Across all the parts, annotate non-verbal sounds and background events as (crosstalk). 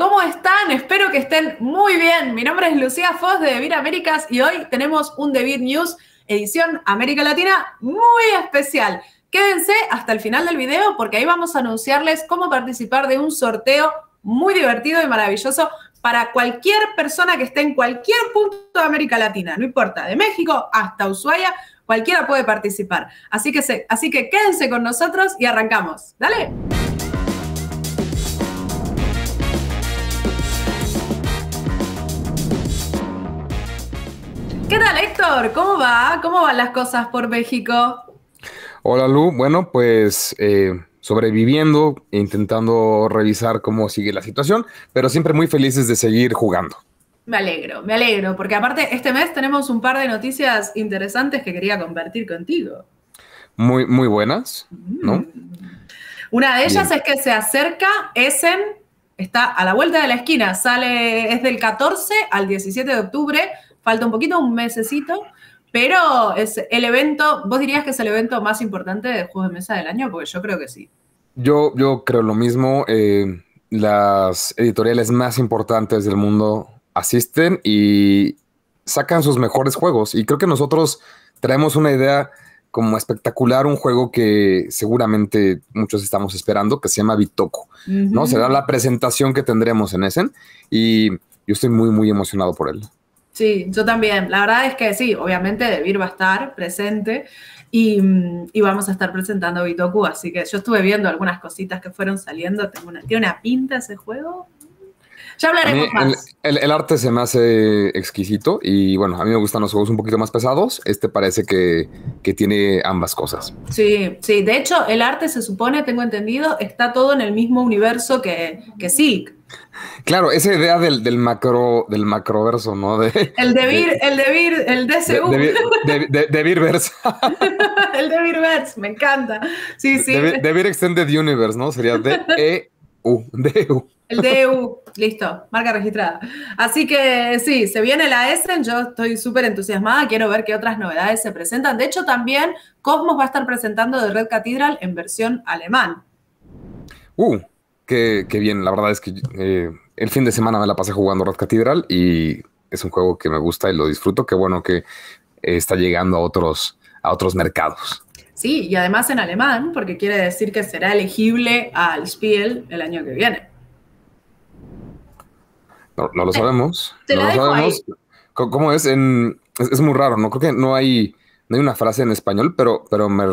¿Cómo están? Espero que estén muy bien. Mi nombre es Lucía Foz de Devir Américas y hoy tenemos un Devir News edición América Latina muy especial. Quédense hasta el final del video porque ahí vamos a anunciarles cómo participar de un sorteo muy divertido y maravilloso para cualquier persona que esté en cualquier punto de América Latina, no importa, de México hasta Ushuaia, cualquiera puede participar. Así que, así que quédense con nosotros y arrancamos. Dale. ¿Qué tal, Héctor? ¿Cómo va? ¿Cómo van las cosas por México? Hola, Lu. Bueno, pues eh, sobreviviendo, intentando revisar cómo sigue la situación, pero siempre muy felices de seguir jugando. Me alegro, me alegro, porque aparte este mes tenemos un par de noticias interesantes que quería compartir contigo. Muy, muy buenas, ¿no? Mm. Una de ellas es que se acerca Essen, está a la vuelta de la esquina, sale, es del 14 al 17 de octubre, falta un poquito, un mesecito, pero es el evento, ¿vos dirías que es el evento más importante de juegos de mesa del año? Porque yo creo que sí. Yo, yo creo lo mismo. Eh, las editoriales más importantes del mundo asisten y sacan sus mejores juegos. Y creo que nosotros traemos una idea como espectacular, un juego que seguramente muchos estamos esperando, que se llama Bitoku. ¿no? Será la presentación que tendremos en Essen y yo estoy muy, muy emocionado por él. Sí, yo también. La verdad es que sí, obviamente Debir va a estar presente y, vamos a estar presentando Bitoku, así que yo estuve viendo algunas cositas que fueron saliendo. Tiene una pinta ese juego. Ya hablaremos más. El, arte se me hace exquisito y bueno, a mí me gustan los juegos un poquito más pesados. Este parece que, que tiene ambas cosas. Sí, sí. De hecho, el arte se supone, tengo entendido, está todo en el mismo universo que, que Claro, esa idea del, del macro, del macroverso, ¿no? De, el de Vir, el de Vir, el DCU. De, de, de Virverse. (laughs) el de Virverse, me encanta. Sí, sí. De, Vir Extended Universe, ¿no? Sería D-E-U. D-E-U. El DEU, listo, marca registrada. Así que sí, se viene la Essen, yo estoy súper entusiasmada, quiero ver qué otras novedades se presentan. De hecho, también Cosmos va a estar presentando The Red Cathedral en versión alemán. Uh, Qué, bien, la verdad es que eh, el fin de semana me la pasé jugando Red Cathedral y es un juego que me gusta y lo disfruto. Qué bueno que está llegando a otros, a otros mercados. Sí, y además en alemán, porque quiere decir que será elegible al Spiel el año que viene. No, lo sabemos. no lo sabemos. ¿Cómo es? es? muy raro, ¿no? Creo que no hay, no hay una frase en español, pero, pero me,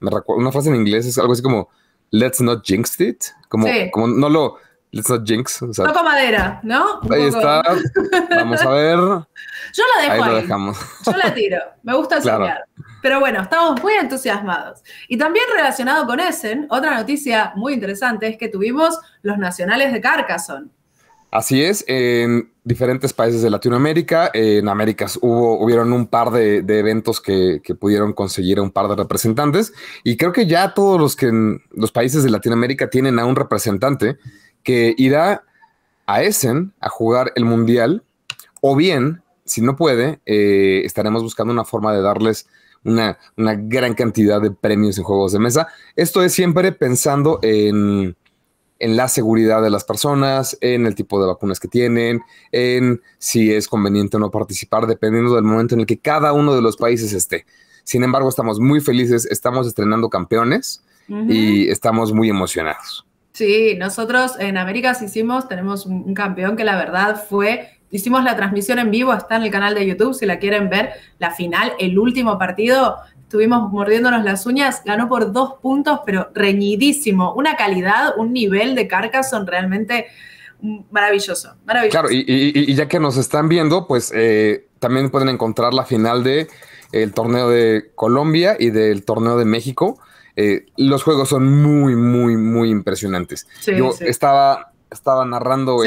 me recuerdo, una frase en inglés es algo así como let's not jinx it. Como, como no lo, let's not jinx. O Toco madera, ¿no? ahí está. Vamos a ver. Yo la dejo ahí. Lo dejamos. Yo la tiro. Me gusta soñar. Pero bueno, estamos muy entusiasmados. Y también relacionado con Essen, otra noticia muy interesante es que tuvimos los nacionales de Carcassonne. Así es, en diferentes países de Latinoamérica, en Américas hubo, hubieron un par de, eventos que, pudieron conseguir un par de representantes y creo que ya todos los que los países de Latinoamérica tienen a un representante que irá a Essen a jugar el Mundial o bien, si no puede, eh, estaremos buscando una forma de darles una, una gran cantidad de premios en juegos de mesa. Esto es siempre pensando en en la seguridad de las personas, en el tipo de vacunas que tienen, en si es conveniente o no participar, dependiendo del momento en el que cada uno de los países esté. Sin embargo, estamos muy felices, estamos estrenando campeones y estamos muy emocionados. Sí, nosotros en Américas hicimos, tenemos un campeón que la verdad fue hicimos la transmisión en vivo, está en el canal de YouTube, si la quieren ver, la final, el último partido, estuvimos mordiéndonos las uñas, ganó por dos puntos, pero reñidísimo. Una calidad, un nivel de Carcassonne realmente maravilloso. maravilloso. Claro, y, ya que nos están viendo, pues eh, también pueden encontrar la final del el torneo de Colombia y del torneo de México. Eh, los juegos son muy, muy, muy impresionantes. Yo Estaba, estaba narrando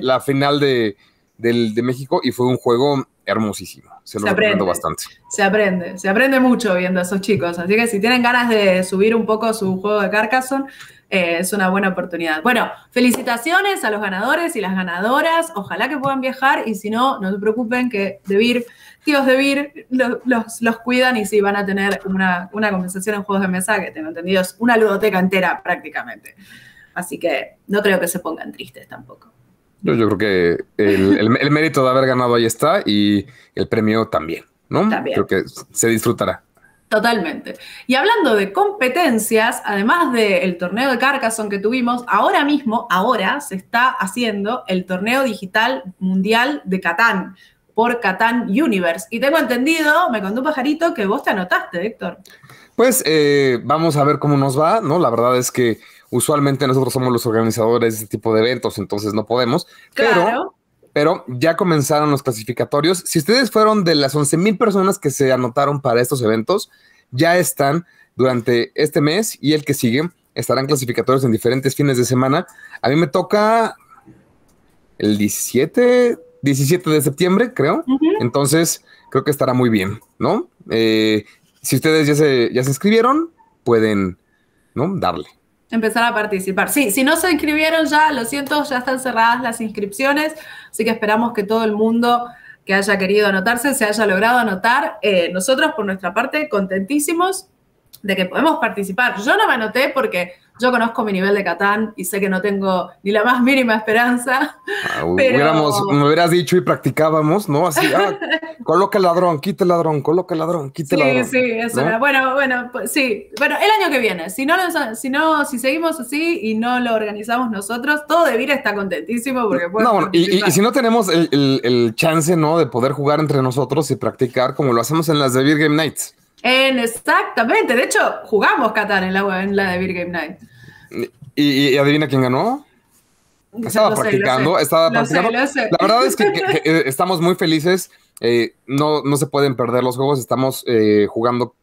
la, final de, de México y fue un juego hermosísimo. Se lo aprende bastante. Se aprende, se aprende mucho viendo a esos chicos. Así que si tienen ganas de subir un poco su juego de Carcassonne, eh, es una buena oportunidad. Bueno, felicitaciones a los ganadores y las ganadoras. Ojalá que puedan viajar y si no, no se preocupen que Debir, tíos Debir, los, los, los cuidan y sí van a tener una, una conversación en juegos de mesa que tengo entendido es una ludoteca entera prácticamente. Así que no creo que se pongan tristes tampoco. Yo, yo creo que el, (laughs) mérito de haber ganado ahí está y el premio también, ¿no? También. Creo que se disfrutará. Totalmente. Y hablando de competencias, además del torneo de Carcassonne que tuvimos, ahora mismo, ahora se está haciendo el torneo digital mundial de Catán por Catán Universe. Y tengo entendido, me contó un pajarito, que vos te anotaste, Héctor. Pues eh, vamos a ver cómo nos va, ¿no? La verdad es que usualmente nosotros somos los organizadores de este tipo de eventos, entonces no podemos. Pero, pero ya comenzaron los clasificatorios. Si ustedes fueron de las 11 mil personas que se anotaron para estos eventos, ya están durante este mes y el que sigue. Estarán clasificatorios en diferentes fines de semana. A mí me toca el 17, 17 de septiembre, creo. Entonces, creo que estará muy bien, ¿no? Eh, si ustedes ya se, ya se inscribieron, pueden, ¿no? Darle. Empezar a participar. Sí, si no se inscribieron ya, lo siento, ya están cerradas las inscripciones, así que esperamos que todo el mundo que haya querido anotarse se haya logrado anotar. Eh, nosotros, por nuestra parte, contentísimos de que podemos participar. Yo no me anoté porque yo conozco mi nivel de Catán y sé que no tengo ni la más mínima esperanza. Ah, me hubieras dicho y practicábamos, ¿no? Así, ah, coloca el ladrón, quita el ladrón, coloca el ladrón, quita el ladrón. Sí, sí, eso era. Bueno, bueno, pues, sí. Bueno, el año que viene, si no, si no, si seguimos así y no lo organizamos nosotros, todo de Vira está contentísimo porque No, bueno, y, y, si no tenemos el, el, el, chance, ¿no? De poder jugar entre nosotros y practicar como lo hacemos en las de Beer Game Nights. En, exactamente. De hecho, jugamos Qatar en la, en la de Beer Game Night. ¿Y, adivina quién ganó? Estaba practicando, estaba practicando. La verdad es que, eh, estamos muy felices. Eh, no, no se pueden perder los juegos. Estamos eh, jugando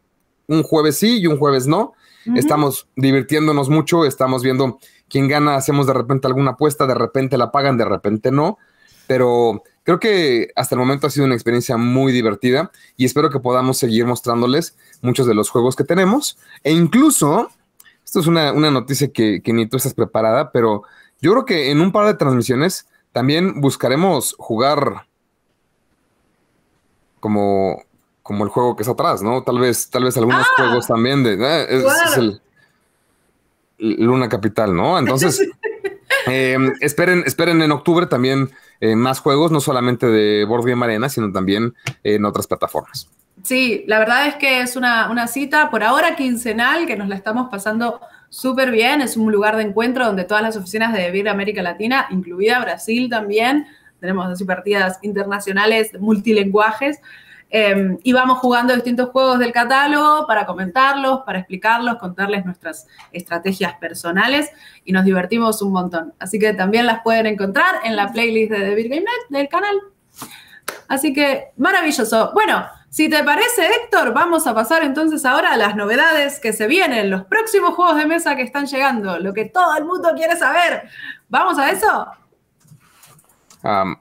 un jueves sí y un jueves no. Estamos divirtiéndonos mucho. Estamos viendo quién gana. Hacemos de repente alguna apuesta, de repente la pagan, de repente no. Pero Creo que hasta el momento ha sido una experiencia muy divertida y espero que podamos seguir mostrándoles muchos de los juegos que tenemos. E incluso, esto es una, noticia que, ni tú estás preparada, pero yo creo que en un par de transmisiones también buscaremos jugar como, como el juego que está atrás, ¿no? Tal vez, tal vez algunos ah. juegos también de... Eh, es, el Luna Capital, ¿no? Entonces, (laughs) em, esperen, esperen en octubre también eh, más juegos, no solamente de Board Game Arena, sino también en otras plataformas. Sí, la verdad es que es una, cita por ahora quincenal que nos la estamos pasando súper bien. Es un lugar de encuentro donde todas las oficinas de Vir América Latina, incluida Brasil también, tenemos así partidas internacionales multilenguajes, Em, y vamos jugando distintos juegos del catálogo para comentarlos, para explicarlos, contarles nuestras estrategias personales y nos divertimos un montón. Así que también las pueden encontrar en la playlist de The Big Game Net del canal. Así que maravilloso. Bueno, si te parece, Héctor, vamos a pasar entonces ahora a las novedades que se vienen, los próximos juegos de mesa que están llegando, lo que todo el mundo quiere saber. ¿Vamos a eso?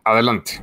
adelante.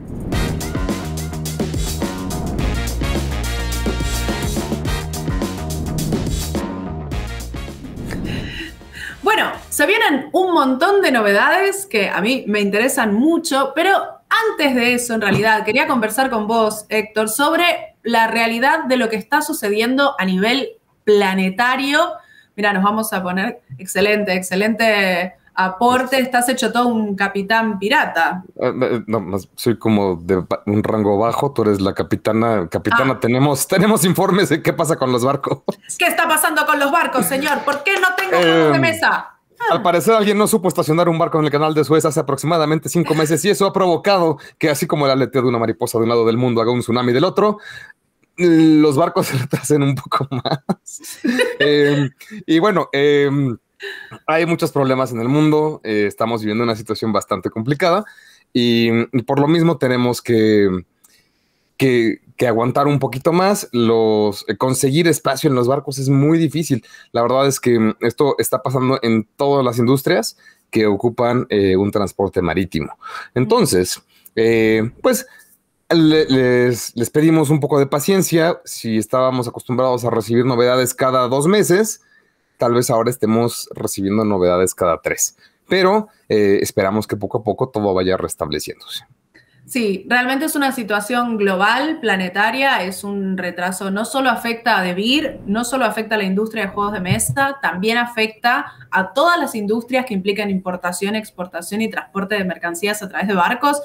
Bueno, se vienen un montón de novedades que a mí me interesan mucho, pero antes de eso, en realidad, quería conversar con vos, Héctor, sobre la realidad de lo que está sucediendo a nivel planetario. Mira, nos vamos a poner excelente, excelente aporte, estás hecho todo un capitán pirata. Eh, eh, no, soy como de un rango bajo, tú eres la capitana. Capitana, ah. tenemos, tenemos informes de qué pasa con los barcos. (laughs) ¿Qué está pasando con los barcos, señor? ¿Por qué no tengo juegos de em, mesa? Al parecer alguien no supo estacionar un barco en el canal de Suez hace aproximadamente cinco meses y eso ha provocado que así como el aleteo de una mariposa de un lado del mundo haga un tsunami del otro, los barcos (laughs) se retrasen un poco más. (laughs) Em, y bueno, eh, hay muchos problemas en el mundo, eh, estamos viviendo una situación bastante complicada y, por lo mismo tenemos que, que, aguantar un poquito más. Los, eh, conseguir espacio en los barcos es muy difícil. La verdad es que esto está pasando en todas las industrias que ocupan eh, un transporte marítimo. Entonces, pues les, les pedimos un poco de paciencia. Si estábamos acostumbrados a recibir novedades cada dos meses, tal vez ahora estemos recibiendo novedades cada tres, pero eh, esperamos que poco a poco todo vaya restableciéndose. Sí, realmente es una situación global, planetaria, es un retraso, no solo afecta a DeVir, no solo afecta a la industria de juegos de mesa, también afecta a todas las industrias que implican importación, exportación y transporte de mercancías a través de barcos.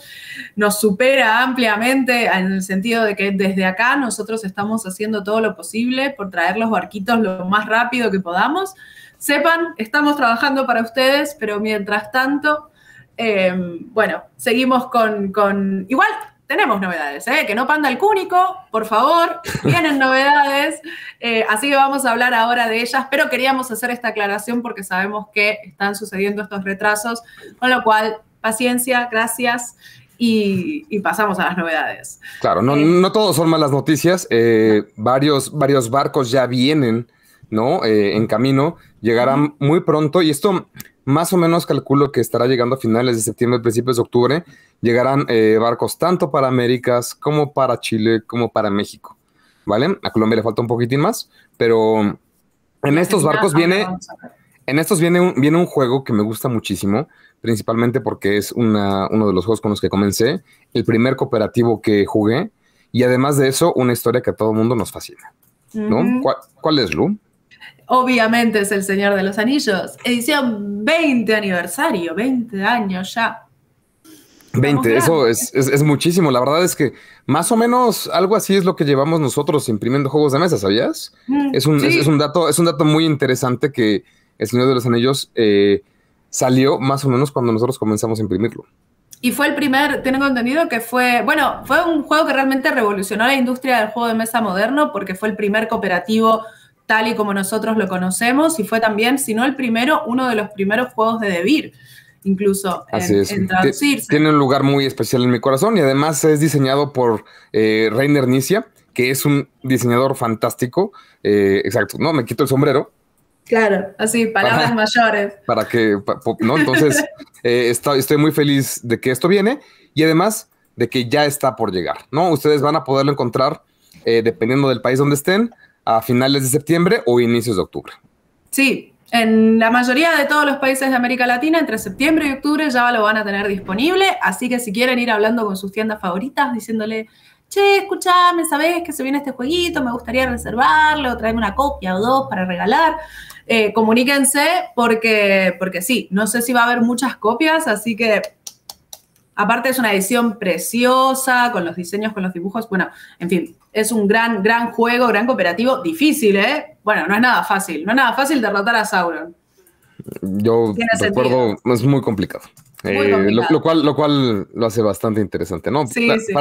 Nos supera ampliamente en el sentido de que desde acá nosotros estamos haciendo todo lo posible por traer los barquitos lo más rápido que podamos. Sepan, estamos trabajando para ustedes, pero mientras tanto Em, bueno, seguimos con, Igual tenemos novedades, ¿eh? que no panda el cúnico, por favor, (laughs) tienen novedades, eh, así que vamos a hablar ahora de ellas, pero queríamos hacer esta aclaración porque sabemos que están sucediendo estos retrasos, con lo cual, paciencia, gracias. Y, pasamos a las novedades. Claro, no, eh, no todos son malas noticias. Eh, varios, varios barcos ya vienen, ¿no? en camino, llegarán muy pronto. Y esto, más o menos calculo que estará llegando a finales de septiembre, principios de octubre. Llegarán eh, barcos tanto para Américas como para Chile, como para México. ¿Vale? A Colombia le falta un poquitín más, pero en estos barcos viene, en estos viene un, viene un juego que me gusta muchísimo, principalmente porque es uno de los juegos con los que comencé, el primer cooperativo que jugué, y además de eso, una historia que a todo mundo nos fascina. ¿no? ¿Cuál, ¿Cuál, es, Lu? Obviamente es El Señor de los Anillos, edición 20 aniversario, 20 años ya. 20, eso es, muchísimo. La verdad es que más o menos algo así es lo que llevamos nosotros imprimiendo juegos de mesa, ¿sabías? Mm, es, un, es, un dato, es un dato muy interesante que El Señor de los Anillos eh, salió más o menos cuando nosotros comenzamos a imprimirlo. Y fue el primer, tengo entendido que fue, bueno, fue un juego que realmente revolucionó la industria del juego de mesa moderno porque fue el primer cooperativo tal y como nosotros lo conocemos y fue también, si no el primero, uno de los primeros juegos de Debir, incluso en, traducirse. Tiene un lugar muy especial en mi corazón y además es diseñado por eh, Reiner Nicia, que es un diseñador fantástico. Eh, exacto, no, me quito el sombrero. Claro, así, palabras mayores. (laughs) Para que, ¿no? Entonces, (laughs) eh, estoy muy feliz de que esto viene y además de que ya está por llegar, ¿no? Ustedes van a poderlo encontrar dependiendo del país donde estén a finales de septiembre o inicios de octubre. Sí, en la mayoría de todos los países de América Latina, entre septiembre y octubre ya lo van a tener disponible, así que si quieren ir hablando con sus tiendas favoritas, diciéndole, che, escúchame, ¿sabés que se viene este jueguito? Me gustaría reservarlo, traerme una copia o dos para regalar. Eh, comuníquense porque, porque sí, no sé si va a haber muchas copias, así que Aparte es una edición preciosa, con los diseños, con los dibujos. Bueno, en fin, es un gran, gran juego, gran cooperativo. Difícil, ¿eh? Bueno, no es nada fácil. No es nada fácil derrotar a Sauron. Yo recuerdo, es muy complicado. Eh, lo, cual, lo cual lo hace bastante interesante, ¿no? Sí, sí.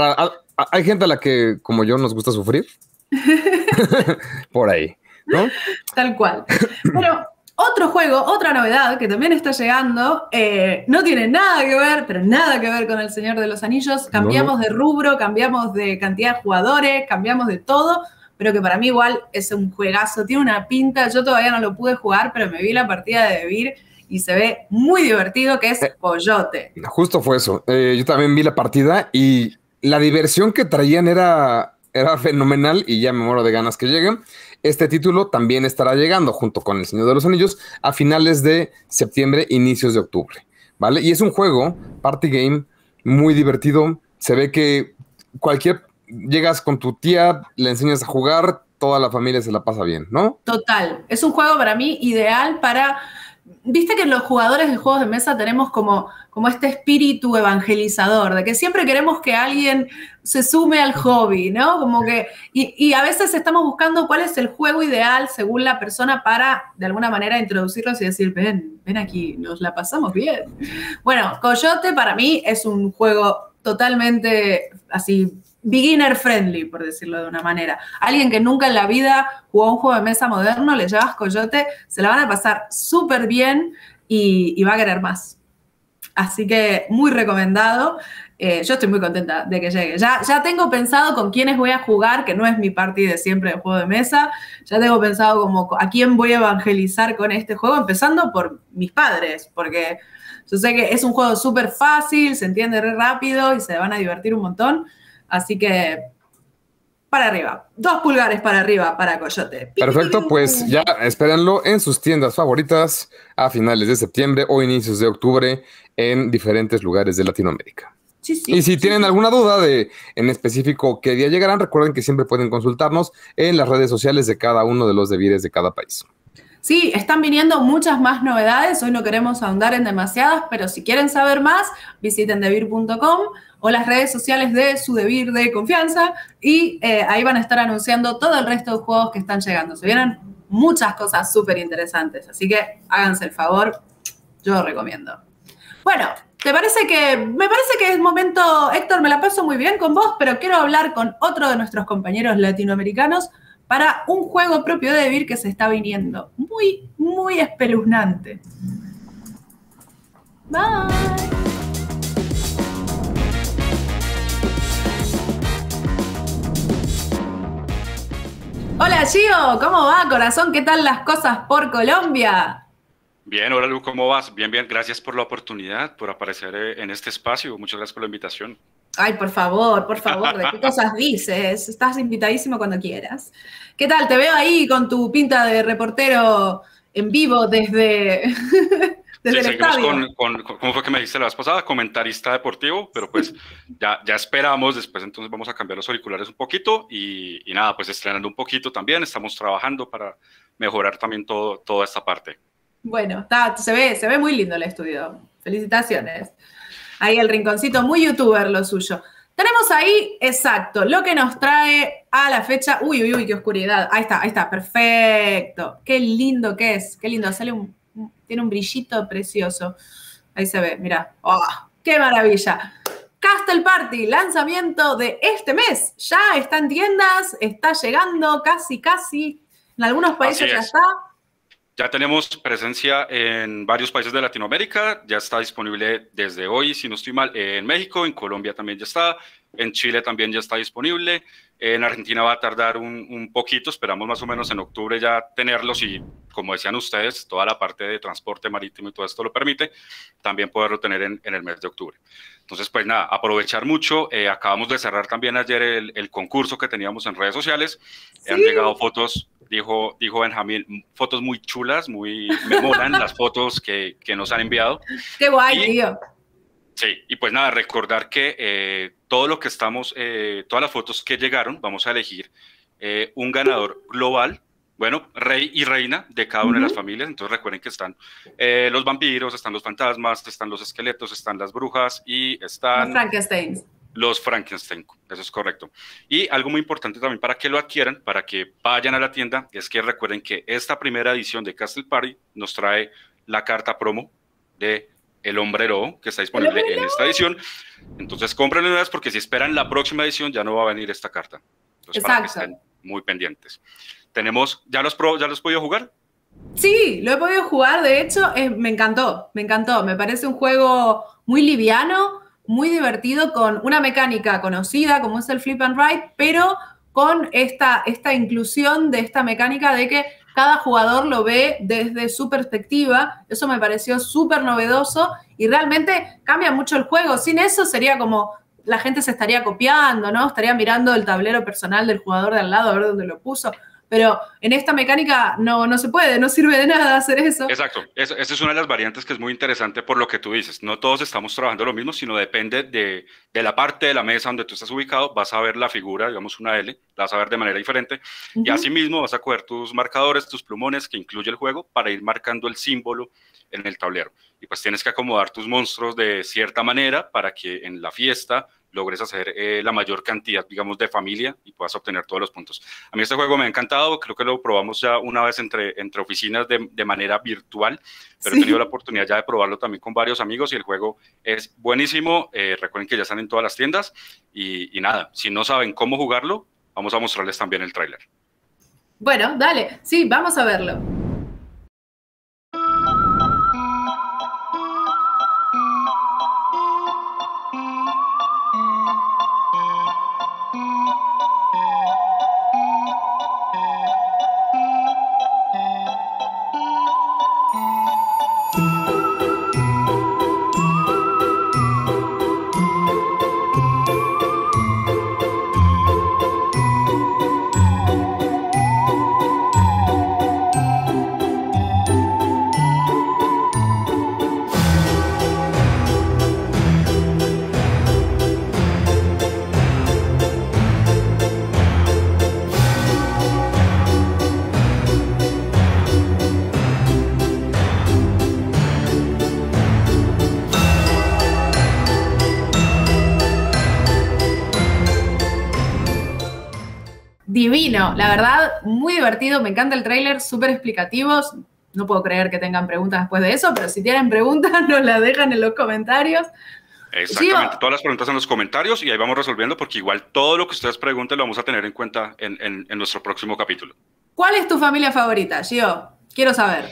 hay gente a la que, como yo, nos gusta sufrir. (laughs) (laughs) Por ahí, ¿no? Tal cual. Pero otro juego, otra novedad que también está llegando, eh, no tiene nada que ver, pero nada que ver con El Señor de los Anillos. Cambiamos de rubro, cambiamos de cantidad de jugadores, cambiamos de todo, pero que para mí igual es un juegazo, tiene una pinta. Yo todavía no lo pude jugar, pero me vi la partida de Debir y se ve muy divertido, que es eh, Coyote. Justo fue eso. Eh, yo también vi la partida y la diversión que traían era, era fenomenal y ya me muero de ganas que lleguen. Este título también estará llegando junto con El Señor de los Anillos a finales de septiembre, inicios de octubre, ¿vale? Y es un juego, party game, muy divertido. Se ve que cualquier, llegas con tu tía, le enseñas a jugar, toda la familia se la pasa bien, ¿no? Total. Es un juego para mí ideal para viste que los jugadores de juegos de mesa tenemos como, como este espíritu evangelizador, de que siempre queremos que alguien se sume al hobby, ¿no? Como que, y, a veces estamos buscando cuál es el juego ideal según la persona para, de alguna manera, introducirlos y decir, ven, ven aquí, nos la pasamos bien. Bueno, Coyote para mí es un juego totalmente así beginner friendly, por decirlo de una manera. Alguien que nunca en la vida jugó un juego de mesa moderno, le llevas coyote, se la van a pasar súper bien y, va a querer más. Así que muy recomendado. Eh, yo estoy muy contenta de que llegue. Ya, ya tengo pensado con quiénes voy a jugar, que no es mi party de siempre de juego de mesa. Ya tengo pensado como a quién voy a evangelizar con este juego, empezando por mis padres, porque yo sé que es un juego súper fácil, se entiende re rápido y se van a divertir un montón. Así que para arriba, dos pulgares para arriba para Coyote. Perfecto, pues ya espérenlo en sus tiendas favoritas a finales de septiembre o inicios de octubre en diferentes lugares de Latinoamérica. y si tienen alguna duda de en específico qué día llegarán, recuerden que siempre pueden consultarnos en las redes sociales de cada uno de los debires de cada país. Sí, están viniendo muchas más novedades. Hoy no queremos ahondar en demasiadas, pero si quieren saber más, visiten debir.com o las redes sociales de su debir de confianza y eh, ahí van a estar anunciando todo el resto de juegos que están llegando. Se vienen muchas cosas súper interesantes, así que háganse el favor, yo recomiendo. Bueno, ¿te parece que, me parece que es momento, Héctor, me la paso muy bien con vos, pero quiero hablar con otro de nuestros compañeros latinoamericanos para un juego propio de Debir que se está viniendo. Muy, muy espeluznante. Bye. Hola Gio, ¿cómo va corazón? ¿Qué tal las cosas por Colombia? Bien, hola Lu, ¿cómo vas? Bien, bien, gracias por la oportunidad, por aparecer eh, en este espacio. Muchas gracias por la invitación. Ay, por favor, por favor, ¿de qué cosas (laughs) dices? Estás invitadísimo cuando quieras. ¿Qué tal? Te veo ahí con tu pinta de reportero en vivo desde, (laughs) desde el estadio. Con, ¿Cómo fue que me dijiste la vez pasada? Comentarista deportivo, pero pues (laughs) ya, ya esperamos, después entonces vamos a cambiar los auriculares un poquito y, nada, pues estrenando un poquito también, estamos trabajando para mejorar también todo, toda esta parte. Bueno, está, se, ve, se ve muy lindo el estudio. Felicitaciones. Ahí el rinconcito, muy youtuber lo suyo. Tenemos ahí, exacto, lo que nos trae a la fecha. Uy, uy, uy, qué oscuridad. Ahí está, ahí está, perfecto. Qué lindo que es, qué lindo. Sale un, tiene un brillito precioso. Ahí se ve, mira. ¡Oh, ¡Qué maravilla! Castle Party, lanzamiento de este mes. Ya está en tiendas, está llegando casi, casi. En algunos países ya está. Ya tenemos presencia en varios países de Latinoamérica, ya está disponible desde hoy, si no estoy mal, en México, en Colombia también ya está, en Chile también ya está disponible, en Argentina va a tardar un, poquito, esperamos más o menos en octubre ya tenerlos y como decían ustedes, toda la parte de transporte marítimo y todo esto lo permite, también poderlo tener en, el mes de octubre. Entonces, pues nada, aprovechar mucho. Eh, acabamos de cerrar también ayer el, concurso que teníamos en redes sociales. Han llegado fotos dijo, dijo Benjamín, fotos muy chulas, muy, me molan las fotos que, que, nos han enviado. Qué guay, tío. Sí, y pues nada, recordar que eh, todo lo que estamos, eh, todas las fotos que llegaron, vamos a elegir eh, un ganador global, bueno, rey y reina de cada una de las familias. Entonces recuerden que están los vampiros, están los fantasmas, están los esqueletos, están las brujas y están... Los Frankensteins los Frankenstein, eso es correcto. Y algo muy importante también para que lo adquieran, para que vayan a la tienda, es que recuerden que esta primera edición de Castle Party nos trae la carta promo de El Hombre Lobo, que está disponible en esta edición. Entonces compren una vez porque si esperan la próxima edición ya no va a venir esta carta. Entonces para que estén muy pendientes. Tenemos, ¿ya los, pro, ya los podido jugar? Sí, lo he podido jugar, de hecho, me encantó, me encantó. Me parece un juego muy liviano, muy divertido con una mecánica conocida como es el flip and ride, pero con esta, esta inclusión de esta mecánica de que cada jugador lo ve desde su perspectiva. Eso me pareció súper novedoso y realmente cambia mucho el juego. Sin eso sería como la gente se estaría copiando, ¿no? Estaría mirando el tablero personal del jugador de al lado a ver dónde lo puso. Pero en esta mecánica no, no se puede, no sirve de nada hacer eso. Exacto, esa es una de las variantes que es muy interesante por lo que tú dices. No todos estamos trabajando lo mismo, sino depende de, de la parte de la mesa donde tú estás ubicado, vas a ver la figura, digamos una L, la vas a ver de manera diferente. Y asimismo vas a coger tus marcadores, tus plumones que incluye el juego para ir marcando el símbolo en el tablero. Y pues tienes que acomodar tus monstruos de cierta manera para que en la fiesta logres hacer eh, la mayor cantidad, digamos, de familia y puedas obtener todos los puntos. A mí este juego me ha encantado, creo que lo probamos ya una vez entre, entre oficinas de, de manera virtual, pero he tenido la oportunidad ya de probarlo también con varios amigos y el juego es buenísimo. Eh, recuerden que ya están en todas las tiendas y, y nada, si no saben cómo jugarlo, vamos a mostrarles también el tráiler. Bueno, dale, sí, vamos a verlo. La verdad, muy divertido, me encanta el tráiler, súper explicativos. No puedo creer que tengan preguntas después de eso, pero si tienen preguntas (laughs) nos las dejan en los comentarios. Exactamente, todas las preguntas en los comentarios y ahí vamos resolviendo porque igual todo lo que ustedes pregunten lo vamos a tener en cuenta en, nuestro próximo capítulo. ¿Cuál es tu familia favorita, Gio? Quiero saber.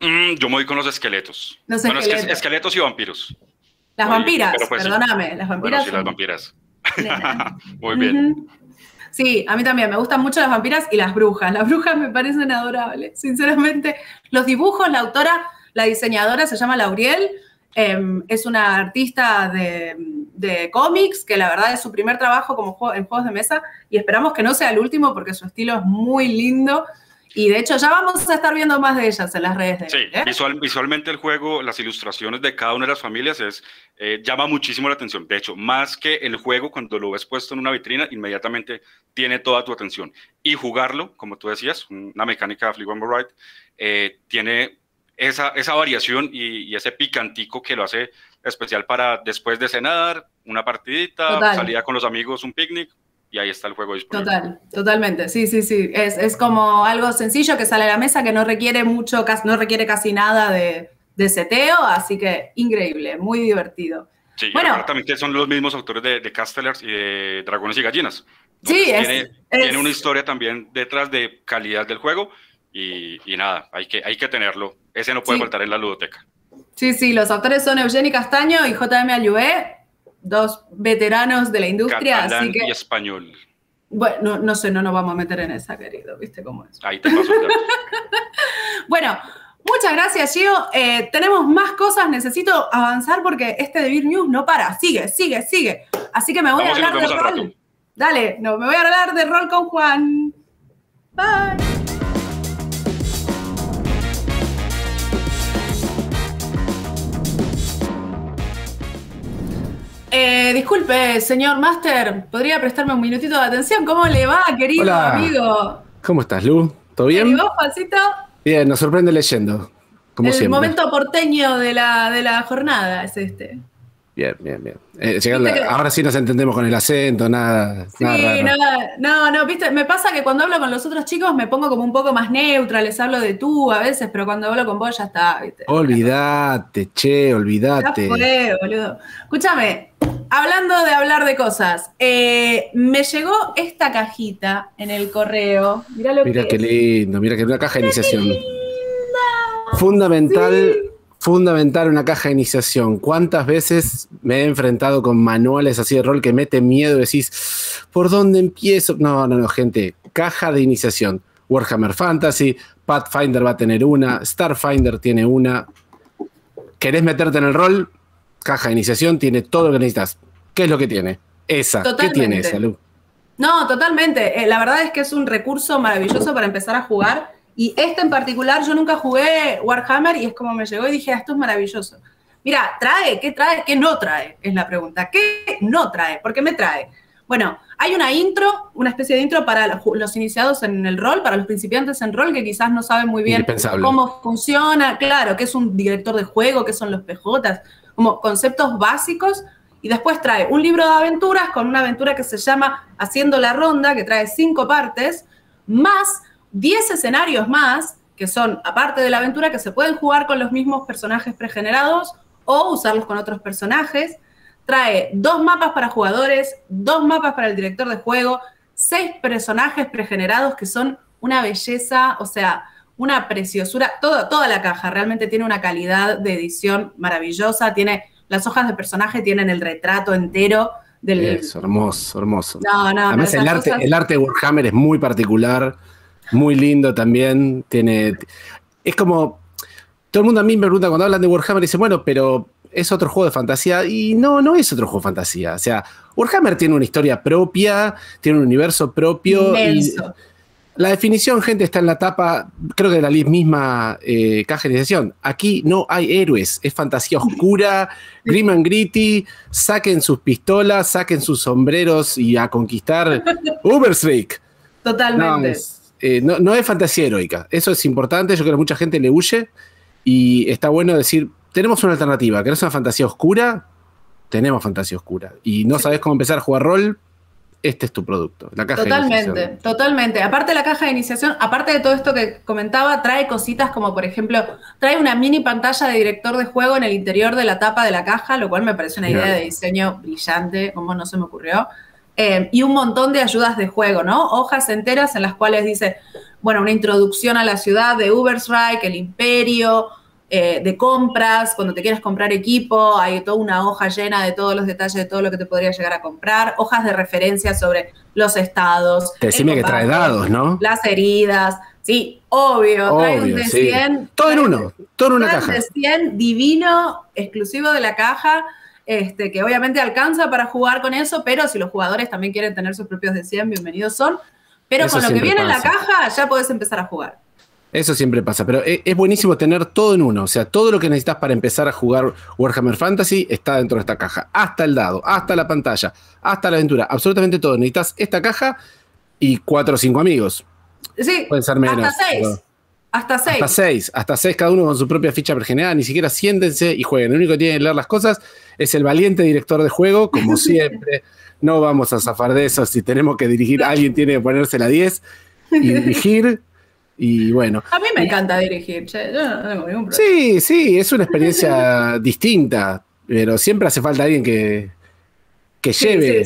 Mm, yo me voy con los esqueletos. Los bueno, esqueletos. esqueletos y vampiros. Las vampiras, pues perdóname, las vampiras. sí, las vampiras. (laughs) (laughs) Muy bien. Sí, a mí también me gustan mucho las vampiras y las brujas. Las brujas me parecen adorables, sinceramente. Los dibujos, la autora, la diseñadora se llama Lauriel, em, es una artista de, cómics, que la verdad es su primer trabajo como en juegos de mesa y esperamos que no sea el último porque su estilo es muy lindo. Y de hecho ya vamos a estar viendo más de ellas en las redes. De sí, ¿eh? visualmente el juego, las ilustraciones de cada una de las familias es, eh, llama muchísimo la atención. De hecho, más que el juego, cuando lo ves puesto en una vitrina, inmediatamente tiene toda tu atención. Y jugarlo, como tú decías, una mecánica de Flip Ride, eh, tiene esa, esa variación y, ese picantico que lo hace especial para después de cenar, una partidita, salida con los amigos, un picnic, y ahí está el juego disponible. Total, totalmente. Sí, sí, sí. Es, es, como algo sencillo que sale a la mesa que no requiere mucho, no requiere casi nada de, de seteo, así que increíble, muy divertido. Sí, bueno, también son los mismos autores de, de Castellers y de Dragones y Gallinas. Sí, tiene, tiene, una historia también detrás de calidad del juego y, y nada, hay que, hay que tenerlo. Ese no puede faltar en la ludoteca. Sí, sí, los autores son Eugeni Castaño y JM Ayué dos veteranos de la industria. así que, y español. Bueno, no, sé, no nos vamos a meter en esa, querido, ¿viste cómo es? Ahí te paso. (laughs) bueno, muchas gracias, Gio. Eh, tenemos más cosas, necesito avanzar porque este de Beer News no para, sigue, sigue, sigue. Así que me voy a hablar de rol. Dale, no, me voy a hablar de rol con Juan. Bye. Eh, disculpe, señor Master, ¿podría prestarme un minutito de atención? ¿Cómo le va, querido amigo? ¿Cómo estás, Lu? ¿Todo bien? ¿Y vos, Juancito? Bien, nos sorprende leyendo. Como El momento porteño de la, de la jornada es este. Bien, bien, bien. Eh, ahora sí nos entendemos con el acento, nada, sí, nada no, no, viste, me pasa que cuando hablo con los otros chicos me pongo como un poco más neutra, les hablo de tú a veces, pero cuando hablo con vos ya está, viste. Olvídate, che, olvídate. Ya fue, boludo. Escúchame, hablando de hablar de cosas, eh, me llegó esta cajita en el correo. Mirá lo mira qué lindo, mira que es una caja de iniciación. Fundamental fundamental una caja de iniciación. ¿Cuántas veces me he enfrentado con manuales así de rol que meten miedo y decís, ¿por dónde empiezo? No, no, no, gente. Caja de iniciación. Warhammer Fantasy, Pathfinder va a tener una, Starfinder tiene una. ¿Querés meterte en el rol? Caja de iniciación tiene todo lo que necesitas. ¿Qué es lo que tiene? Esa. ¿Qué tiene esa, No, totalmente. Eh, la verdad es que es un recurso maravilloso para empezar a jugar y este en particular, yo nunca jugué Warhammer y es como me llegó y dije, ah, esto es maravilloso. Mira, ¿trae? ¿Qué trae? ¿Qué no trae? Es la pregunta. ¿Qué no trae? ¿Por qué me trae? Bueno, hay una intro, una especie de intro para los iniciados en el rol, para los principiantes en rol que quizás no saben muy bien cómo funciona, claro, qué es un director de juego, qué son los PJs, como conceptos básicos. Y después trae un libro de aventuras con una aventura que se llama Haciendo la Ronda, que trae cinco partes, más 10 escenarios más, que son, aparte de la aventura, que se pueden jugar con los mismos personajes pregenerados o usarlos con otros personajes. Trae dos mapas para jugadores, dos mapas para el director de juego, seis personajes pregenerados que son una belleza, o sea, una preciosura. toda la caja realmente tiene una calidad de edición maravillosa. Tiene las hojas de personaje, tienen el retrato entero. Del... Eso, hermoso, hermoso. Además, el arte, el arte de Warhammer es muy particular muy lindo también. Tiene. Es como. Todo el mundo a mí me pregunta cuando hablan de Warhammer, dice, bueno, pero es otro juego de fantasía. Y no, no es otro juego de fantasía. O sea, Warhammer tiene una historia propia, tiene un universo propio. la definición, gente, está en la tapa, creo que de la misma eh, caja de Aquí no hay héroes, es fantasía oscura, (laughs) grim and gritty. Saquen sus pistolas, saquen sus sombreros y a conquistar (laughs) Uberstreak. Totalmente. Eh, no, es fantasía heroica. Eso es importante. Yo creo que mucha gente le huye. Y está bueno decir, tenemos una alternativa. ¿Querés una fantasía oscura? Tenemos fantasía oscura. Y no sabes cómo empezar a jugar rol. este es tu producto. La caja totalmente, totalmente. Aparte de la caja de iniciación, aparte de todo esto que comentaba, trae cositas como, por ejemplo, trae una mini pantalla de director de juego en el interior de la tapa de la caja, lo cual me parece una idea de diseño brillante, como no se me ocurrió. Eh, y un montón de ayudas de juego, ¿no? Hojas enteras en las cuales dice, bueno, una introducción a la ciudad de Ubersreich, el imperio, eh, de compras, cuando te quieres comprar equipo, hay toda una hoja llena de todos los detalles de todo lo que te podría llegar a comprar, hojas de referencia sobre los estados. Decime que trae dados, ¿no? Las heridas, sí, obvio, trae un de 100. Todo en uno, todo en una caja. de 100 divino, exclusivo de la caja. Este, que obviamente alcanza para jugar con eso, pero si los jugadores también quieren tener sus propios de 100, bienvenidos son. Pero con lo que viene en la caja ya puedes empezar a jugar. Eso siempre pasa, pero e, es, buenísimo tener todo en uno. O sea, todo lo que necesitas para empezar a jugar Warhammer Fantasy está dentro de esta caja. Hasta el dado, hasta la pantalla, hasta la aventura, absolutamente todo. Necesitas esta caja y cuatro o cinco amigos. Sí, Pueden ser menos. Hasta seis. Hasta seis. Hasta seis. Hasta seis, cada uno con su propia ficha pregenerada. Ni siquiera siéntense y jueguen. El único que tiene que leer las cosas es el valiente director de juego, como (laughs) siempre. no vamos a zafar de eso. Si tenemos que dirigir, alguien tiene que ponerse la 10 y dirigir. Y bueno. A mí me encanta dirigir, yo no tengo ningún problema. Sí, sí, es una experiencia (laughs) distinta, pero siempre hace falta alguien que, que lleve,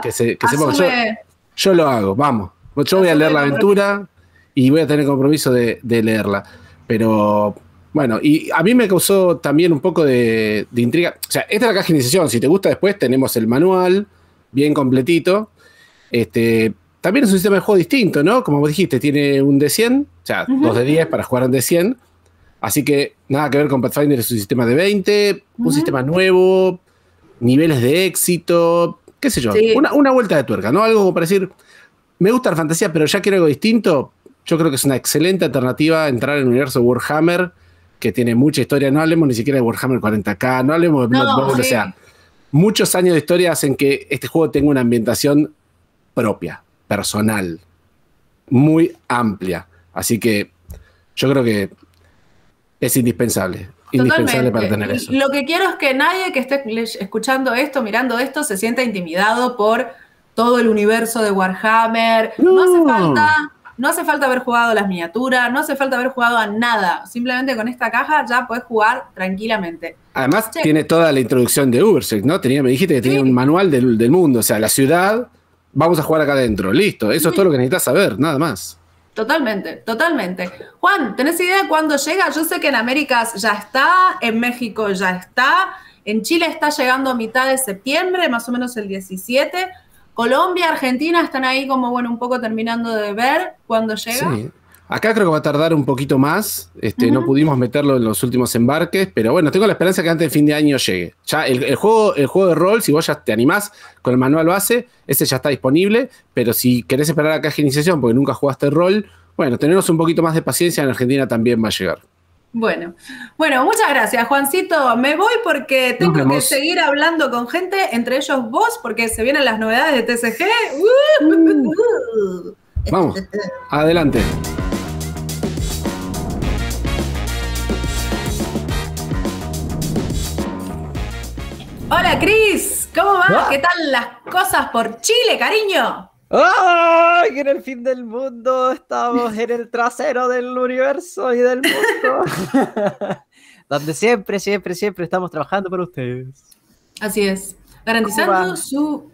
que, se, ponga. Yo, lo hago, vamos. Yo voy a leer la aventura y voy a tener compromiso de, leerla. Pero bueno, y a mí me causó también un poco de, de, intriga. O sea, esta es la caja de iniciación. Si te gusta después, tenemos el manual bien completito. Este, también es un sistema de juego distinto, ¿no? Como vos dijiste, tiene un de 100, o sea, dos de 10 para jugar en de 100. Así que nada que ver con Pathfinder, es un sistema de 20, un sistema nuevo, niveles de éxito, qué sé yo, una, vuelta de tuerca, ¿no? Algo como para decir, me gusta la fantasía, pero ya quiero algo distinto. Yo creo que es una excelente alternativa entrar en el universo Warhammer, que tiene mucha historia. No hablemos ni siquiera de Warhammer 40k, no hablemos de Blood Bowl, o sea, muchos años de historia hacen que este juego tenga una ambientación propia personal, muy amplia. Así que yo creo que es indispensable. Indispensable para tener eso. Lo que quiero es que nadie que esté escuchando esto, mirando esto, se sienta intimidado por todo el universo de Warhammer. No, hace falta. No hace falta haber jugado las miniaturas, no hace falta haber jugado a nada. Simplemente con esta caja ya puedes jugar tranquilamente. Además, tiene toda la introducción de Ubersex, ¿no? Tenía, me dijiste que tenía un manual del, del, mundo, o sea, la ciudad, vamos a jugar acá adentro. Listo, eso es todo lo que necesitas saber, nada más. Totalmente, totalmente. Juan, ¿tenés idea de cuándo llega? Yo sé que en Américas ya está, en México ya está, en Chile está llegando a mitad de septiembre, más o menos el 17. Colombia, Argentina están ahí como, bueno, un poco terminando de ver cuándo llega. Sí. Acá creo que va a tardar un poquito más. Este, No pudimos meterlo en los últimos embarques, pero bueno, tengo la esperanza que antes de fin de año llegue. Ya el, juego, el juego de rol, si vos ya te animás con el manual base, ese ya está disponible. Pero si querés esperar a la caja de iniciación porque nunca jugaste rol, bueno, tenernos un poquito más de paciencia en Argentina también va a llegar. Bueno, bueno, muchas gracias, Juancito. Me voy porque tengo que seguir hablando con gente, entre ellos vos, porque se vienen las novedades de TCG. Uh. Vamos, adelante. Hola Cris, ¿cómo va? Ah. ¿Qué tal las cosas por Chile, cariño? ¡Ay! En el fin del mundo estamos en el trasero del universo y del mundo. (laughs) Donde siempre, siempre, siempre estamos trabajando para ustedes. Así es. Garantizando su.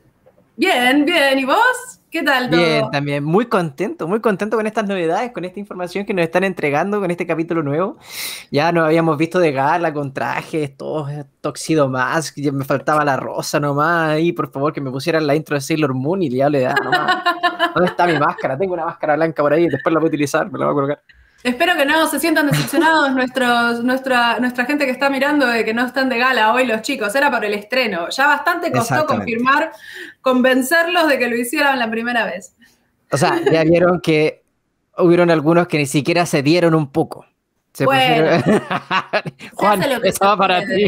Bien, bien. ¿Y vos? ¿Qué tal todo? Bien, también muy contento, muy contento con estas novedades, con esta información que nos están entregando con este capítulo nuevo. Ya nos habíamos visto de gala con trajes, todo toxido más, me faltaba la rosa nomás ahí, por favor, que me pusieran la intro de Sailor Moon y ya le da nomás. ¿Dónde está mi máscara? Tengo una máscara blanca por ahí, después la voy a utilizar, me la voy a colocar. Espero que no se sientan decepcionados (laughs) nuestros, nuestra, nuestra gente que está mirando de que no están de gala hoy los chicos. Era por el estreno. Ya bastante costó confirmar, convencerlos de que lo hicieran la primera vez. O sea, ya (laughs) vieron que hubieron algunos que ni siquiera se dieron un poco. bueno, (laughs) Juan, eso para ti.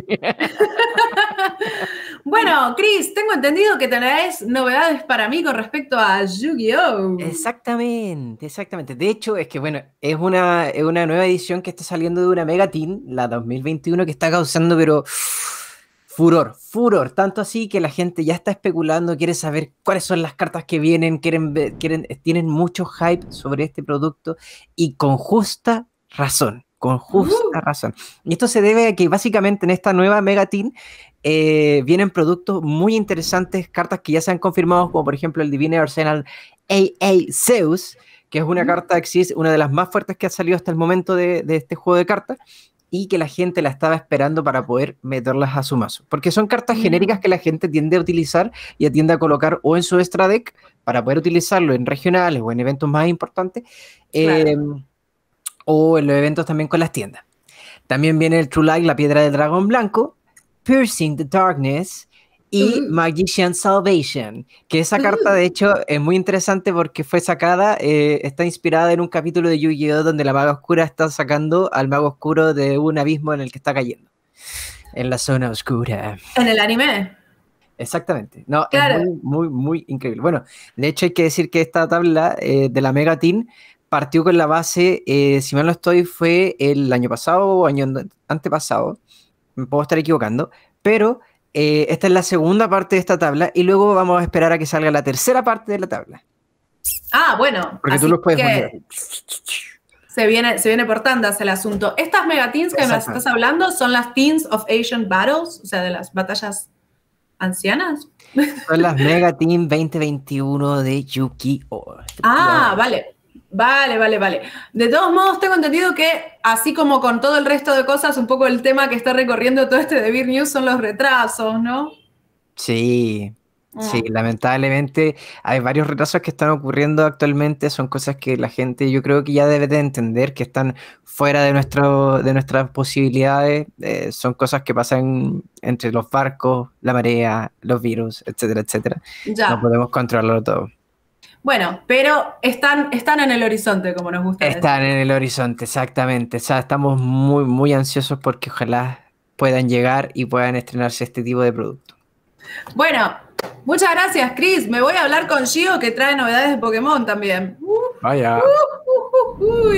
Bueno, Chris, tengo entendido que tenés novedades para mí con respecto a Yu-Gi-Oh! Exactamente, exactamente. De hecho, es que bueno, es una, es una nueva edición que está saliendo de una Mega Team, la 2021, que está causando, pero furor, furor, tanto así que la gente ya está especulando, quiere saber cuáles son las cartas que vienen, quieren, quieren tienen mucho hype sobre este producto y con justa razón, con justa razón. Y esto se debe a que básicamente en esta nueva Mega Team eh, vienen productos muy interesantes, cartas que ya se han confirmado, como por ejemplo el Divine Arsenal AA Zeus, que es una carta que es una de las más fuertes que ha salido hasta el momento de, de este juego de cartas y que la gente la estaba esperando para poder meterlas a su mazo. Porque son cartas genéricas que la gente tiende a utilizar y tiende a colocar o en su extra deck para poder utilizarlo en regionales o en eventos más importantes, em, o en los eventos también con las tiendas. También viene el True Light, la piedra del dragón blanco, Piercing the Darkness, y Magician Salvation, que esa carta de hecho es muy interesante porque fue sacada, eh, está inspirada en un capítulo de Yu-Gi-Oh donde la maga oscura está sacando al mago oscuro de un abismo en el que está cayendo, en la zona oscura. En el anime. Exactamente. No, es muy, muy, muy increíble. Bueno, de hecho hay que decir que esta tabla eh, de la Mega Team partió con la base, eh, si mal no estoy, fue el año pasado o año antepasado, me puedo estar equivocando, pero eh, esta es la segunda parte de esta tabla y luego vamos a esperar a que salga la tercera parte de la tabla. Ah, bueno. Porque tú los puedes Se viene, se viene por tandas el asunto. Estas megateens que nos estás hablando son las Teens of Asian Battles, o sea, de las batallas ancianas. Son las (laughs) Megateens 2021 de Yuki-Oh. Ah, vale. Vale, vale, vale. De todos modos, tengo entendido que, así como con todo el resto de cosas, un poco el tema que está recorriendo todo este de Beer News son los retrasos, ¿no? Sí, sí, mm. lamentablemente hay varios retrasos que están ocurriendo actualmente, son cosas que la gente yo creo que ya debe de entender, que están fuera de, nuestro, de nuestras posibilidades, eh, son cosas que pasan entre los barcos, la marea, los virus, etcétera, etcétera. Ya. No podemos controlarlo todo. Bueno, pero están, están en el horizonte, como nos gusta. Están en el horizonte, exactamente. O sea, estamos muy, muy ansiosos porque ojalá puedan llegar y puedan estrenarse este tipo de producto. Bueno, muchas gracias, Chris. Me voy a hablar con Gio que trae novedades de Pokémon también. Vaya. Uh, uh, uh,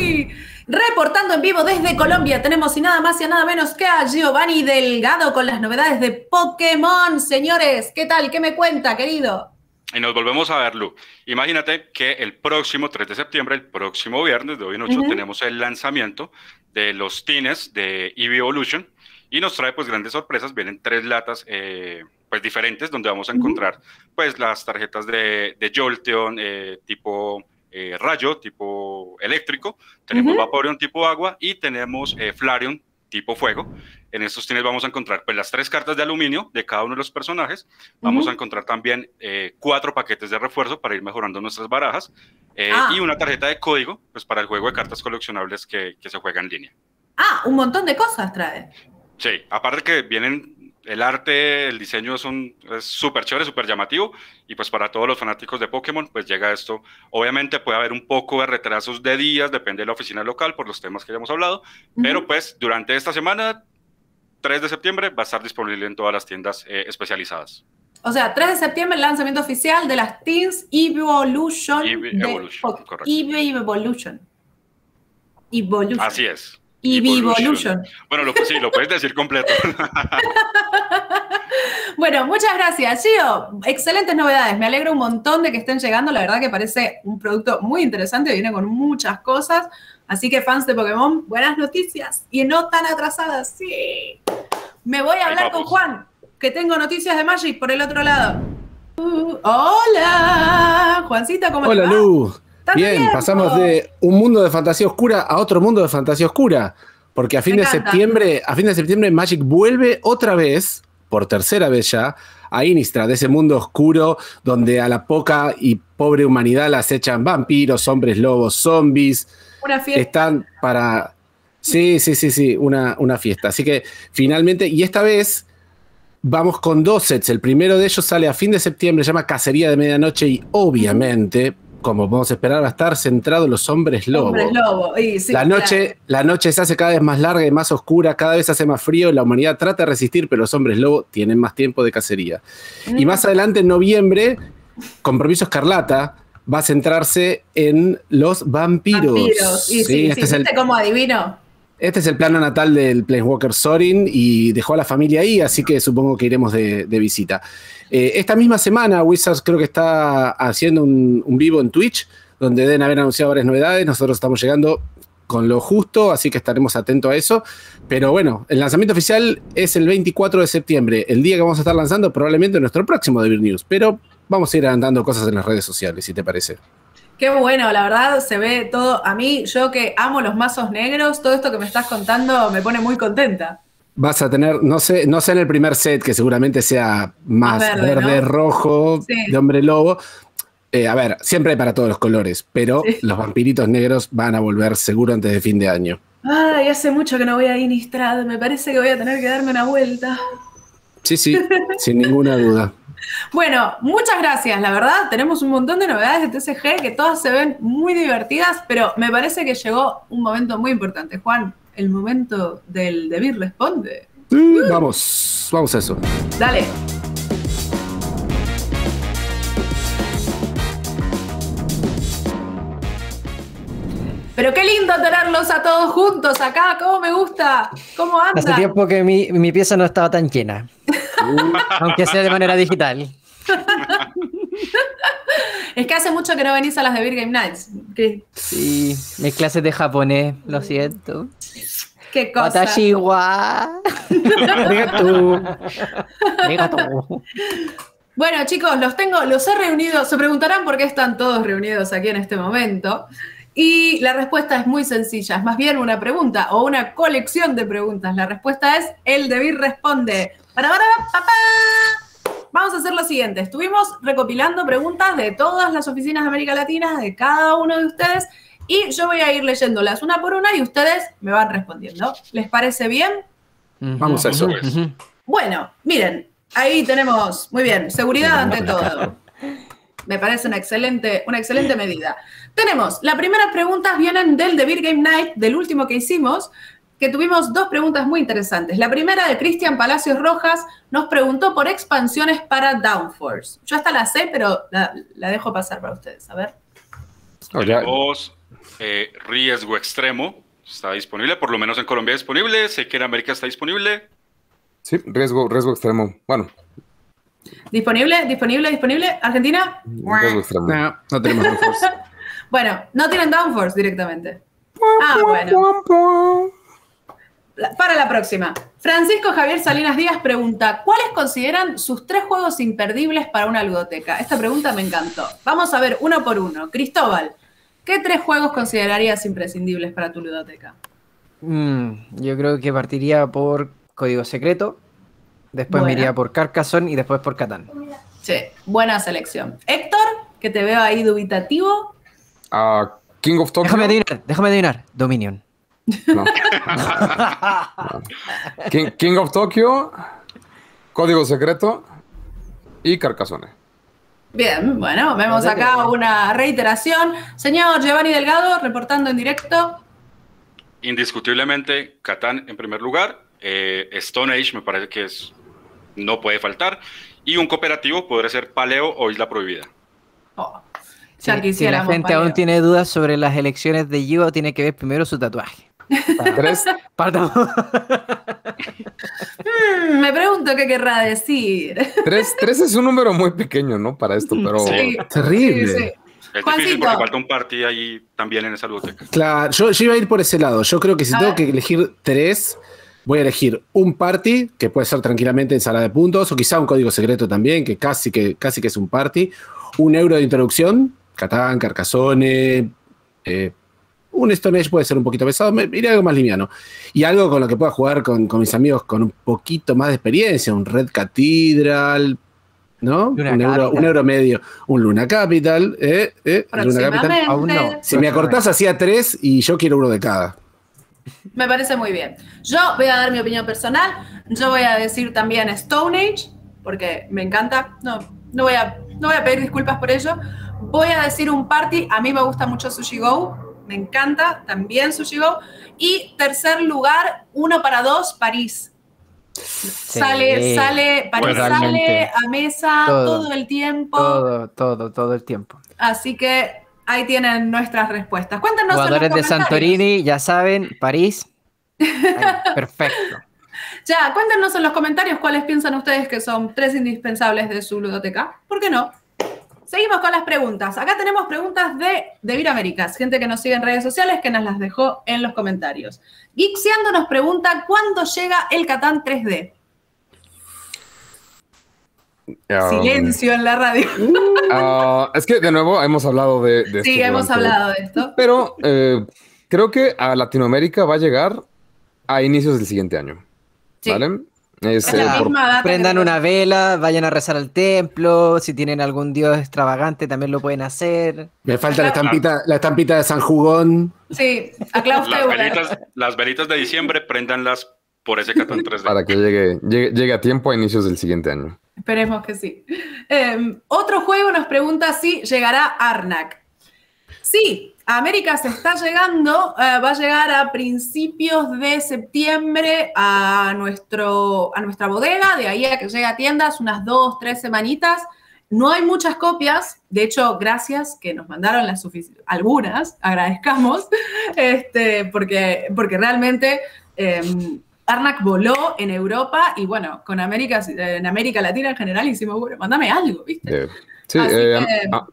Reportando en vivo desde Colombia, tenemos y nada más y nada menos que a Giovanni Delgado con las novedades de Pokémon. Señores, ¿qué tal? ¿Qué me cuenta, querido? Y nos volvemos a ver, Lu. Imagínate que el próximo 3 de septiembre, el próximo viernes de hoy en 8, tenemos el lanzamiento de los tines de EV Evolution y nos trae pues grandes sorpresas. Vienen tres latas eh, pues diferentes donde vamos a encontrar pues las tarjetas de, de Jolteon eh, tipo eh, rayo, tipo eléctrico, tenemos Vaporeon tipo agua y tenemos Flareon tipo fuego. En estos tienes vamos a encontrar pues, las tres cartas de aluminio de cada uno de los personajes. Vamos a encontrar también eh, cuatro paquetes de refuerzo para ir mejorando nuestras barajas eh, ah. y una tarjeta de código pues, para el juego de cartas coleccionables que, que se juega en línea. Ah, un montón de cosas trae. Sí, aparte que vienen el arte, el diseño es súper chévere, súper llamativo y pues para todos los fanáticos de Pokémon pues llega esto. Obviamente puede haber un poco de retrasos de días, depende de la oficina local por los temas que ya hemos hablado, pero pues durante esta semana, 3 de septiembre, va a estar disponible en todas las tiendas eh, especializadas. O sea, 3 de septiembre el lanzamiento oficial de las Teens Evolution. Evolution, correcto. Evolution. Evolution. Así es. Evolution. Bueno, lo, sí, lo puedes decir completo. (laughs) bueno, muchas gracias, Gio. Excelentes novedades. Me alegro un montón de que estén llegando. La verdad que parece un producto muy interesante. Viene con muchas cosas. Así que fans de Pokémon, buenas noticias. Y no tan atrasadas. Sí. Me voy a hablar con Juan, que tengo noticias de Magic por el otro lado. Uh, hola, Juancita, ¿cómo estás? Hola, Lu. Bien, pasamos de un mundo de fantasía oscura a otro mundo de fantasía oscura. Porque a fin de septiembre, a fin de septiembre, Magic vuelve otra vez, por tercera vez ya, a Innistrad, de ese mundo oscuro donde a la poca y pobre humanidad la acechan vampiros, hombres lobos, zombies. Una fiesta. Están para. Sí, sí, sí, sí, una, una fiesta. Así que finalmente, y esta vez vamos con dos sets. El primero de ellos sale a fin de septiembre, se llama Cacería de Medianoche, y obviamente como podemos esperar, va a estar centrado en los hombres lobo. Hombres lobo. la, noche, la noche se hace cada vez más larga y más oscura, cada vez hace más frío, la humanidad trata de resistir, pero los hombres lobo tienen más tiempo de cacería. Y mm. más adelante, en noviembre, Compromiso Escarlata va a centrarse en los vampiros. Vampiros, sí, sí, sí, este como adivino. Este es el plano natal del Planeswalker Sorin y dejó a la familia ahí, así que supongo que iremos de, visita. Eh, esta misma semana, Wizards creo que está haciendo un, vivo en Twitch, donde deben haber anunciado varias novedades. Nosotros estamos llegando con lo justo, así que estaremos atentos a eso. Pero bueno, el lanzamiento oficial es el 24 de septiembre, el día que vamos a estar lanzando probablemente nuestro próximo Devir News. Pero vamos a ir andando cosas en las redes sociales, si te parece. Qué bueno, la verdad se ve todo. A mí, yo que amo los mazos negros, todo esto que me estás contando me pone muy contenta. Vas a tener, no sé, no sé en el primer set, que seguramente sea más, verde, rojo, de hombre lobo. Eh, a ver, siempre hay para todos los colores, pero los vampiritos negros van a volver seguro antes de fin de año. Ay, hace mucho que no voy a Innistrad, me parece que voy a tener que darme una vuelta. Sí, sí, (laughs) sin ninguna duda. Bueno, muchas gracias. La verdad, tenemos un montón de novedades de TCG que todas se ven muy divertidas, pero me parece que llegó un momento muy importante. Juan, el momento del Debir responde. vamos, vamos a eso. Dale. Pero qué lindo tenerlos a todos juntos acá, cómo me gusta, cómo anda. Hace tiempo que mi, mi pieza no estaba tan llena. (laughs) Aunque sea de manera digital. (laughs) Es que hace mucho que no venís a las de Beer Game Nights. Sí, mis clases de japonés, lo siento. Qué cosa. Watashi wa. (laughs) Bueno, chicos, los tengo, los he reunido. Se preguntarán por qué están todos reunidos aquí en este momento. Y la respuesta es muy sencilla, es más bien una pregunta o una colección de preguntas. La respuesta es el Debir responde. Para, para, papá. Vamos a hacer lo siguiente. Estuvimos recopilando preguntas de todas las oficinas de América Latina, de cada uno de ustedes, y yo voy a ir leyéndolas una por una y ustedes me van respondiendo. ¿Les parece bien? Vamos a eso. Bueno, miren, ahí tenemos, muy bien, seguridad ante todo. Me parece una excelente, una excelente medida. Tenemos, las primeras preguntas vienen del The Beer Game Night, del último que hicimos, que tuvimos dos preguntas muy interesantes. La primera de Cristian Palacios Rojas nos preguntó por expansiones para Downforce. Yo hasta la sé, pero la, dejo pasar para ustedes. A ver. Tenemos eh, riesgo extremo. Está disponible, por lo menos en Colombia disponible. Sé que en América está disponible. Sí, riesgo, riesgo extremo. Bueno. ¿Disponible? ¿Disponible? ¿Disponible? ¿Argentina? No, no tenemos (laughs) Downforce. bueno, no tienen Downforce directamente. Ah, bueno. Para la próxima. Francisco Javier Salinas Díaz pregunta, ¿cuáles consideran sus tres juegos imperdibles para una ludoteca? Esta pregunta me encantó. Vamos a ver uno por uno. Cristóbal, ¿qué tres juegos considerarías imprescindibles para tu ludoteca? Mm, yo creo que partiría por Código Secreto, después me iría por Carcassonne y después por Catán. Sí, buena selección. Héctor, que te veo ahí dubitativo. Ah, King of Tokyo. Déjame adivinar, déjame adivinar. Dominion. (laughs) King, of Tokyo, Código Secreto y Carcassonne. Bien, bueno, vemos acá una reiteración. Señor Giovanni Delgado, reportando en directo. Indiscutiblemente, Catán en primer lugar. Eh, Stone Age me parece que es no puede faltar. Y un cooperativo podría ser Paleo o Isla Prohibida. Oh, si la gente aún tiene dudas sobre las elecciones de Yuo, tiene que ver primero su tatuaje. Tres. (laughs) Hmm, me pregunto qué querrá decir. Tres, es un número muy pequeño, ¿no? Para esto, pero terrible. Es difícil porque falta un partido ahí también en esa lucha. Claro, yo, iba a ir por ese lado. Yo creo que si tengo que elegir tres, voy a elegir un party, que puede ser tranquilamente en sala de puntos, o quizá un código secreto también, que casi que, casi que es un party. Un euro de introducción, Catán, Carcassonne, eh, un Stone Age puede ser un poquito pesado, me iré algo más liviano. Y algo con lo que pueda jugar con, mis amigos con un poquito más de experiencia, un Red Cathedral, ¿no? Un euro, medio, un Luna Capital, ¿eh? ¿Eh? Luna Capital. Aún no. Si me acortás, hacía tres y yo quiero uno de cada. Me parece muy bien. Yo voy a dar mi opinión personal. Yo voy a decir también Stone Age, porque me encanta. No, no, voy, a, no voy a pedir disculpas por ello. Voy a decir un party. A mí me gusta mucho Sushi Go me encanta, también Sushi Go. Y tercer lugar, uno para dos, París. Sale, sale, París sale a mesa todo, el tiempo. Todo, todo, todo el tiempo. Así que ahí tienen nuestras respuestas. Cuéntanos. Jugadores de Santorini, ya saben, París. (laughs) perfecto. Ya, cuéntenos en los comentarios cuáles piensan ustedes que son tres indispensables de su ludoteca. ¿Por qué no? Seguimos con las preguntas. Acá tenemos preguntas de, de Américas, gente que nos sigue en redes sociales que nos las dejó en los comentarios. Geekseando nos pregunta cuándo llega el Catán 3D. Silencio en la radio. (laughs) Ah, es que de nuevo hemos hablado de, Sí, hemos hablado de esto. Pero eh, creo que a Latinoamérica va a llegar a inicios del siguiente año. ¿Vale? Es, prendan una vela, vayan a rezar al templo, si tienen algún dios extravagante también lo pueden hacer. Me falta la estampita, la estampita de San Jugón. Sí, a Klaus las velitas, las velitas de diciembre, prendanlas por ese Catán 3D. Para que llegue, llegue, a tiempo a inicios del siguiente año. Esperemos que sí. Em, otro juego nos pregunta si llegará Arnak. Sí, América se está llegando, eh, va a llegar a principios de septiembre a, nuestro, a nuestra bodega, de ahí a que llegue a tiendas, unas dos, tres semanitas. No hay muchas copias, de hecho, gracias que nos mandaron las algunas, agradezcamos, (laughs) este, porque, porque realmente em, Arnak voló en Europa y bueno, con América, en América Latina en general hicimos, bueno, mándame algo, ¿viste? Sí, eh, ah.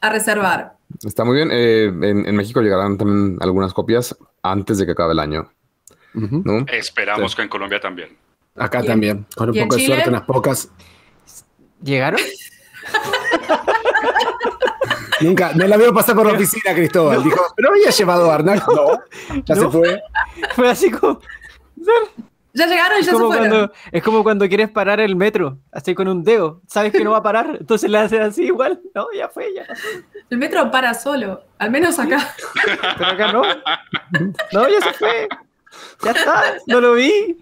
a reservar. Está muy bien. Eh, en, México llegarán también algunas copias antes de que acabe el año. Esperamos que en Colombia también. Acá también. Con un poco de suerte, unas pocas. ¿Llegaron? (laughs) Nunca, no la veo pasar por la oficina, Cristóbal. Dijo, ¿pero había llevado a Arnaldo? No, ya se fue. Fue así como. Ya llegaron y ya se fueron. es como cuando quieres parar el metro, así con un dedo. Sabes que no va a parar, entonces le haces así igual. No, ya fue, ya El metro para solo, al menos acá. Pero acá no. No, ya se fue. Ya está, no lo vi.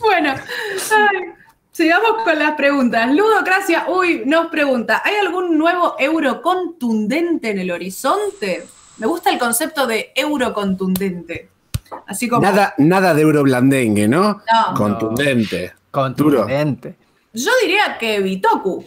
Bueno, sigamos con las preguntas. Ludocracia, uy, nos pregunta, ¿hay algún nuevo euro contundente en el horizonte? Me gusta el concepto de euro contundente. Así como. Nada, nada de euroblandengue, ¿no? No. Contundente. Contundente. Yo diría que Bitoku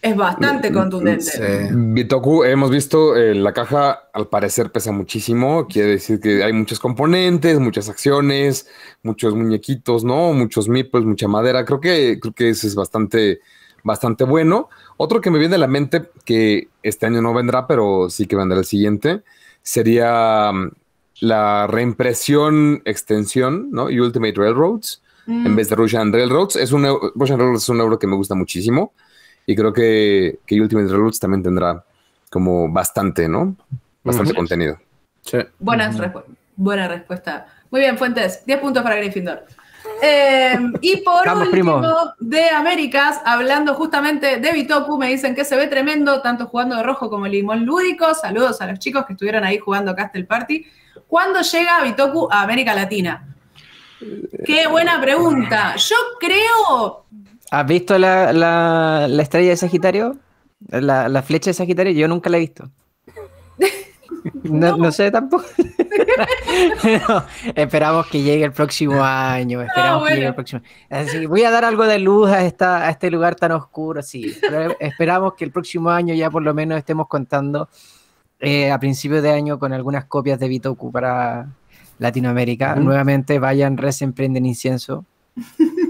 es bastante contundente. Bitoku, hemos visto eh, la caja, al parecer pesa muchísimo. Quiere decir que hay muchos componentes, muchas acciones, muchos muñequitos, ¿no? Muchos meeples, mucha madera. Creo que, creo que ese es bastante, bastante bueno. Otro que me viene a la mente, que este año no vendrá, pero sí que vendrá el siguiente, sería la reimpresión extensión, ¿no? Y Ultimate Railroads, en mm. vez de Russian Railroads. Es un, Russian Railroads es un euro que me gusta muchísimo. Y creo que, que Ultimate Railroads también tendrá como bastante, ¿no? Bastante contenido. Sí. Buena respuesta. Muy bien, Fuentes. 10 puntos para Gryffindor. Em, y por último, de Américas, hablando justamente de Bitoku, me dicen que se ve tremendo, tanto jugando de rojo como limón lúdico. Saludos a los chicos que estuvieron ahí jugando Castle Party. ¿Cuándo llega Bitoku a América Latina? Qué buena pregunta. Yo creo. ¿Has visto la, estrella de Sagitario? La, flecha de Sagitario, yo nunca la he visto. (laughs) No, sé tampoco. (laughs) esperamos que llegue el próximo año. Esperamos que llegue el próximo. Así, voy a dar algo de luz a, esta, a este lugar tan oscuro, sí. esperamos que el próximo año ya por lo menos estemos contando eh, a principios de año con algunas copias de Bitoku para Latinoamérica. Nuevamente vayan, recen, prenden incienso. (laughs)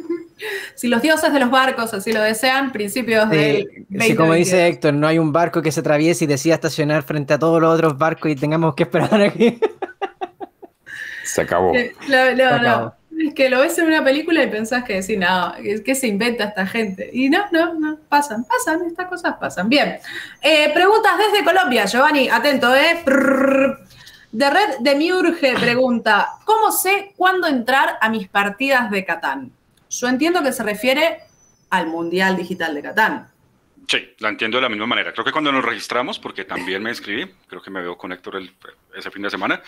si los dioses de los barcos así lo desean, principios de... Sí, como dice Héctor, no hay un barco que se atraviese y decida estacionar frente a todos los otros barcos y tengamos que esperar aquí. (laughs) Se acabó. Eh, no, no, es que lo ves en una película y pensás que sí, no, que se inventa esta gente. Y no, no, no, pasan, pasan, estas cosas pasan. Bien. Eh, preguntas desde Colombia, Giovanni, atento, ¿eh? De Red de Miurge pregunta: ¿Cómo sé cuándo entrar a mis partidas de Catán? Yo entiendo que se refiere al Mundial Digital de Catán. Sí, la entiendo de la misma manera. Creo que cuando nos registramos, porque también me inscribí, creo que me veo con Héctor ese fin de semana,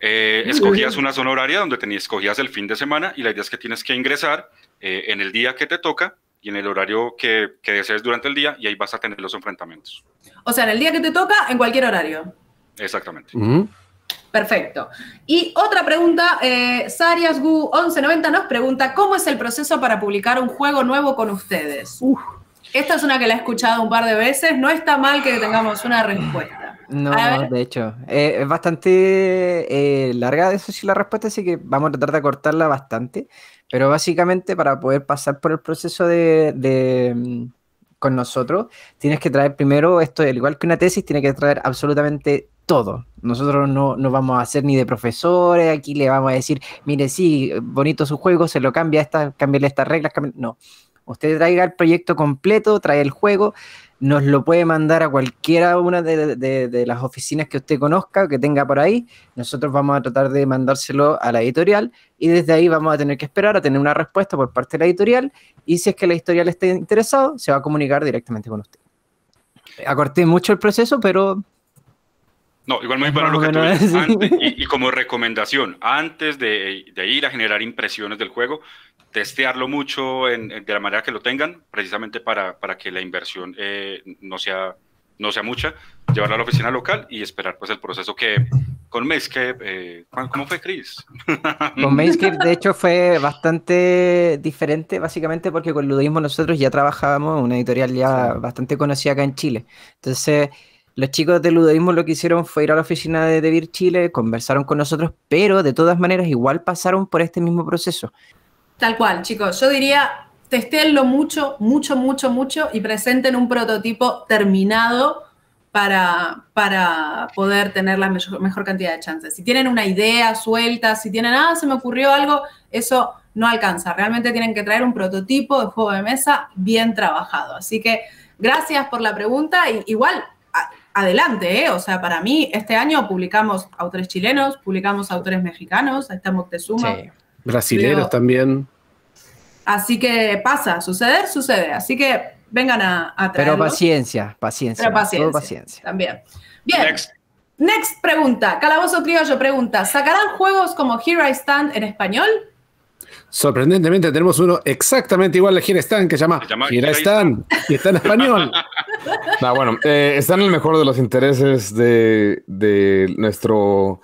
eh, escogías una zona horaria donde tenías, escogías el fin de semana y la idea es que tienes que ingresar eh, en el día que te toca y en el horario que, que, desees durante el día y ahí vas a tener los enfrentamientos. O sea, en el día que te toca, en cualquier horario. Exactamente. Perfecto. Y otra pregunta, eh, Sariasgu1190 nos pregunta, ¿cómo es el proceso para publicar un juego nuevo con ustedes? Esta es una que la he escuchado un par de veces. No está mal que tengamos una respuesta. No, de hecho, eh, es bastante eh, larga, eso sí, la respuesta, así que vamos a tratar de cortarla bastante. Pero básicamente, para poder pasar por el proceso de, mm, con nosotros, tienes que traer primero esto, al igual que una tesis, tiene que traer absolutamente todo. Nosotros no, no, vamos a hacer ni de profesores, aquí le vamos a decir, mire, sí, bonito su juego, se lo cambia, esta, cámbiale estas reglas, no. Usted traiga el proyecto completo, trae el juego, nos lo puede mandar a cualquiera una de, las oficinas que usted conozca, que tenga por ahí. Nosotros vamos a tratar de mandárselo a la editorial y desde ahí vamos a tener que esperar a tener una respuesta por parte de la editorial y si es que la editorial está interesado, se va a comunicar directamente con usted. Acorté mucho el proceso, pero no, igual muy bueno lo que tú dices. (laughs) y, como recomendación, antes de, ir a generar impresiones del juego, testearlo mucho de la manera que lo tengan, precisamente para, para que la inversión eh, no, sea, no sea mucha, llevarlo a la oficina local y esperar pues el proceso que con Mayscape, eh, ¿cómo fue Chris? (laughs) Con Mayscape de hecho fue bastante diferente, básicamente porque con Ludismo nosotros ya trabajábamos, una editorial ya bastante conocida acá en Chile. Entonces los chicos de Ludoísmo lo que hicieron fue ir a la oficina de DeVir Chile, conversaron con nosotros, pero de todas maneras igual pasaron por este mismo proceso. Tal cual, chicos. Yo diría, testéenlo mucho, mucho, mucho, mucho y presenten un prototipo terminado para, para poder tener la mejor, cantidad de chances. Si tienen una idea suelta, si tienen, ah, se me ocurrió algo, eso no alcanza. Realmente tienen que traer un prototipo de juego de mesa bien trabajado. Así que gracias por la pregunta. Y, igual, adelante, ¿eh? O sea, para mí, este año publicamos autores chilenos, publicamos autores mexicanos, ahí está Moctezuma. Sí. Brasileros también. Así que pasa, suceder, sucede. Así que vengan a, a Pero paciencia, paciencia. Pero paciencia, paciencia. También. Bien. Next. Next pregunta. Calabozo Criollo pregunta: ¿sacarán juegos como Here I Stand en español? Sorprendentemente tenemos uno exactamente igual a Here I Stand que se llama, se Here I Stand y está en español. (laughs) no, bueno, eh, está en el mejor de los intereses de, de nuestro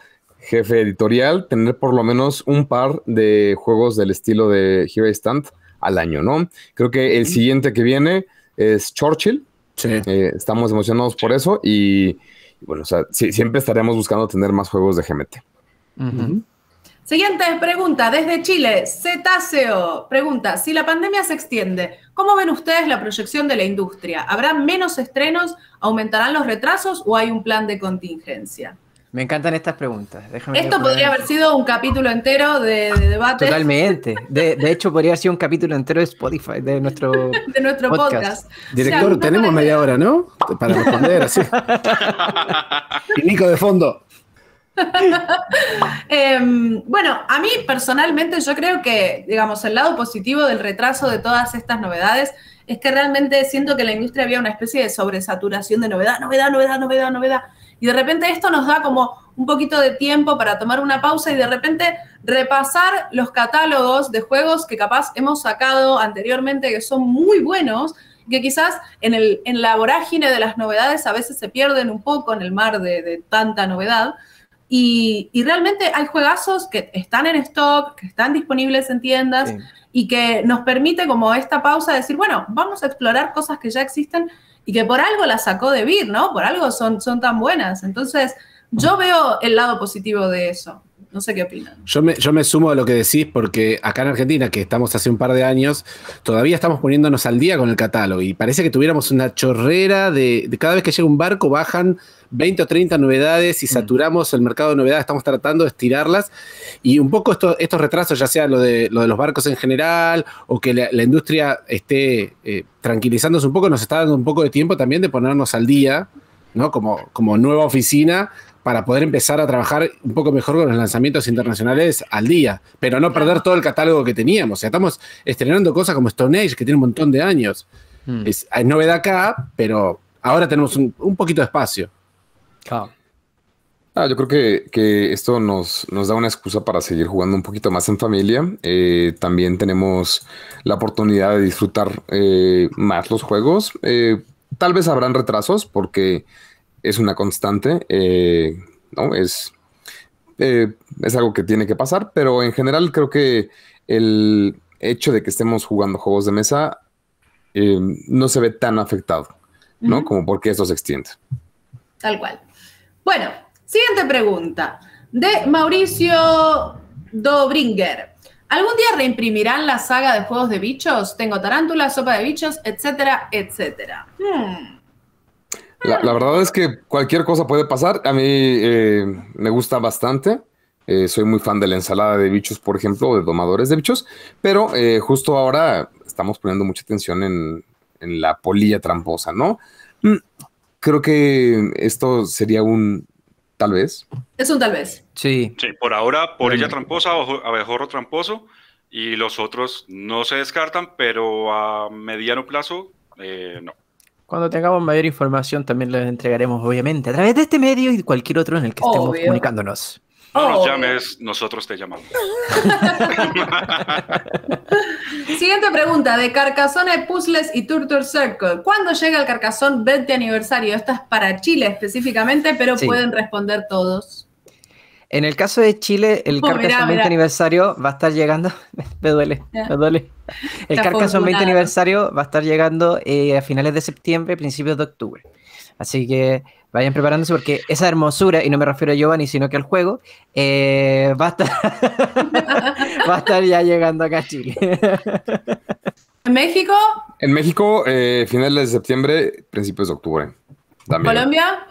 jefe editorial tener por lo menos un par de juegos del estilo de Here I Stand al año, ¿no? Creo que el siguiente que viene es Churchill. Sí. Eh, estamos emocionados por eso y, bueno, o sea, siempre estaremos buscando tener más juegos de GMT. Siguiente pregunta, desde Chile, Cetáceo pregunta, si la pandemia se extiende, ¿cómo ven ustedes la proyección de la industria? ¿Habrá menos estrenos? ¿Aumentarán los retrasos o hay un plan de contingencia? Me encantan estas preguntas. Esto podría haber sido un capítulo entero de, debate. Totalmente. De, hecho, podría haber sido un capítulo entero de Spotify, de nuestro, (laughs) de nuestro podcast. Director, tenemos media hora, ¿no? Para responder así. (laughs) y Nico de fondo. (laughs) Em, bueno, a mí personalmente yo creo que, digamos, el lado positivo del retraso de todas estas novedades es que realmente siento que en la industria había una especie de sobresaturación de novedad, novedad, novedad, novedad, novedad. Y de repente esto nos da como un poquito de tiempo para tomar una pausa y de repente repasar los catálogos de juegos que capaz hemos sacado anteriormente que son muy buenos, que quizás en, el, en la vorágine de las novedades a veces se pierden un poco en el mar de, tanta novedad. Y, realmente hay juegazos que están en stock, que están disponibles en tiendas y que nos permite como esta pausa decir, bueno, vamos a explorar cosas que ya existen y que por algo la sacó de Vir, ¿no? Por algo son, son tan buenas. Entonces, yo veo el lado positivo de eso. No sé qué opinan. Yo me, yo me sumo a lo que decís porque acá en Argentina, que estamos hace un par de años, todavía estamos poniéndonos al día con el catálogo y parece que tuviéramos una chorrera de, cada vez que llega un barco bajan 20 o 30 novedades y mm. saturamos el mercado de novedades, estamos tratando de estirarlas y un poco estos retrasos, ya sea lo de, lo de los barcos en general o que la, industria esté eh, tranquilizándose un poco, nos está dando un poco de tiempo también de ponernos al día, ¿no? Como, como nueva oficina para poder empezar a trabajar un poco mejor con los lanzamientos internacionales al día, pero no perder todo el catálogo que teníamos. O sea, estamos estrenando cosas como Stone Age, que tiene un montón de años. Hmm. Es, novedad acá, pero ahora tenemos un, poquito de espacio. Ah, yo creo que, esto nos, nos, da una excusa para seguir jugando un poquito más en familia. Eh, también tenemos la oportunidad de disfrutar eh, más los juegos. Eh, tal vez habrán retrasos porque es una constante, eh, ¿no? Es, eh, es algo que tiene que pasar, pero en general creo que el hecho de que estemos jugando juegos de mesa eh, no se ve tan afectado, ¿no? Como porque esto se extiende. Tal cual. Bueno, siguiente pregunta. De Mauricio Dobringer. ¿Algún día reimprimirán la saga de juegos de bichos? Tengo tarántula, sopa de bichos, etcétera, etcétera. Hmm. La, verdad es que cualquier cosa puede pasar. A mí eh, me gusta bastante. Eh, soy muy fan de la ensalada de bichos, por ejemplo, o de domadores de bichos. Pero eh, justo ahora estamos poniendo mucha atención en, la polilla tramposa, ¿no? Mm, creo que esto sería un tal vez. Es un tal vez. Sí. Sí, por ahora polilla tramposa, abejorro tramposo. Y los otros no se descartan, pero a mediano plazo, no. Cuando tengamos mayor información también les entregaremos, obviamente, a través de este medio y cualquier otro en el que estemos comunicándonos. No nos llames, nosotros te llamamos. (laughs) Siguiente pregunta de Carcassonne Puzzles y Turtle Circle. ¿Cuándo llega el Carcassonne 20 aniversario? Esta es para Chile específicamente, pero pueden responder todos. En el caso de Chile, el oh, Carcassonne 20 aniversario va a estar llegando. (laughs) me duele, me duele. El Carcassonne 20 aniversario va a estar llegando eh, a finales de septiembre, principios de octubre. Así que vayan preparándose porque esa hermosura, y no me refiero a Giovanni, sino que al juego, eh, va, a estar (laughs) va a estar ya llegando acá a Chile. ¿En México? En México, eh, finales de septiembre, principios de octubre. ¿Colombia?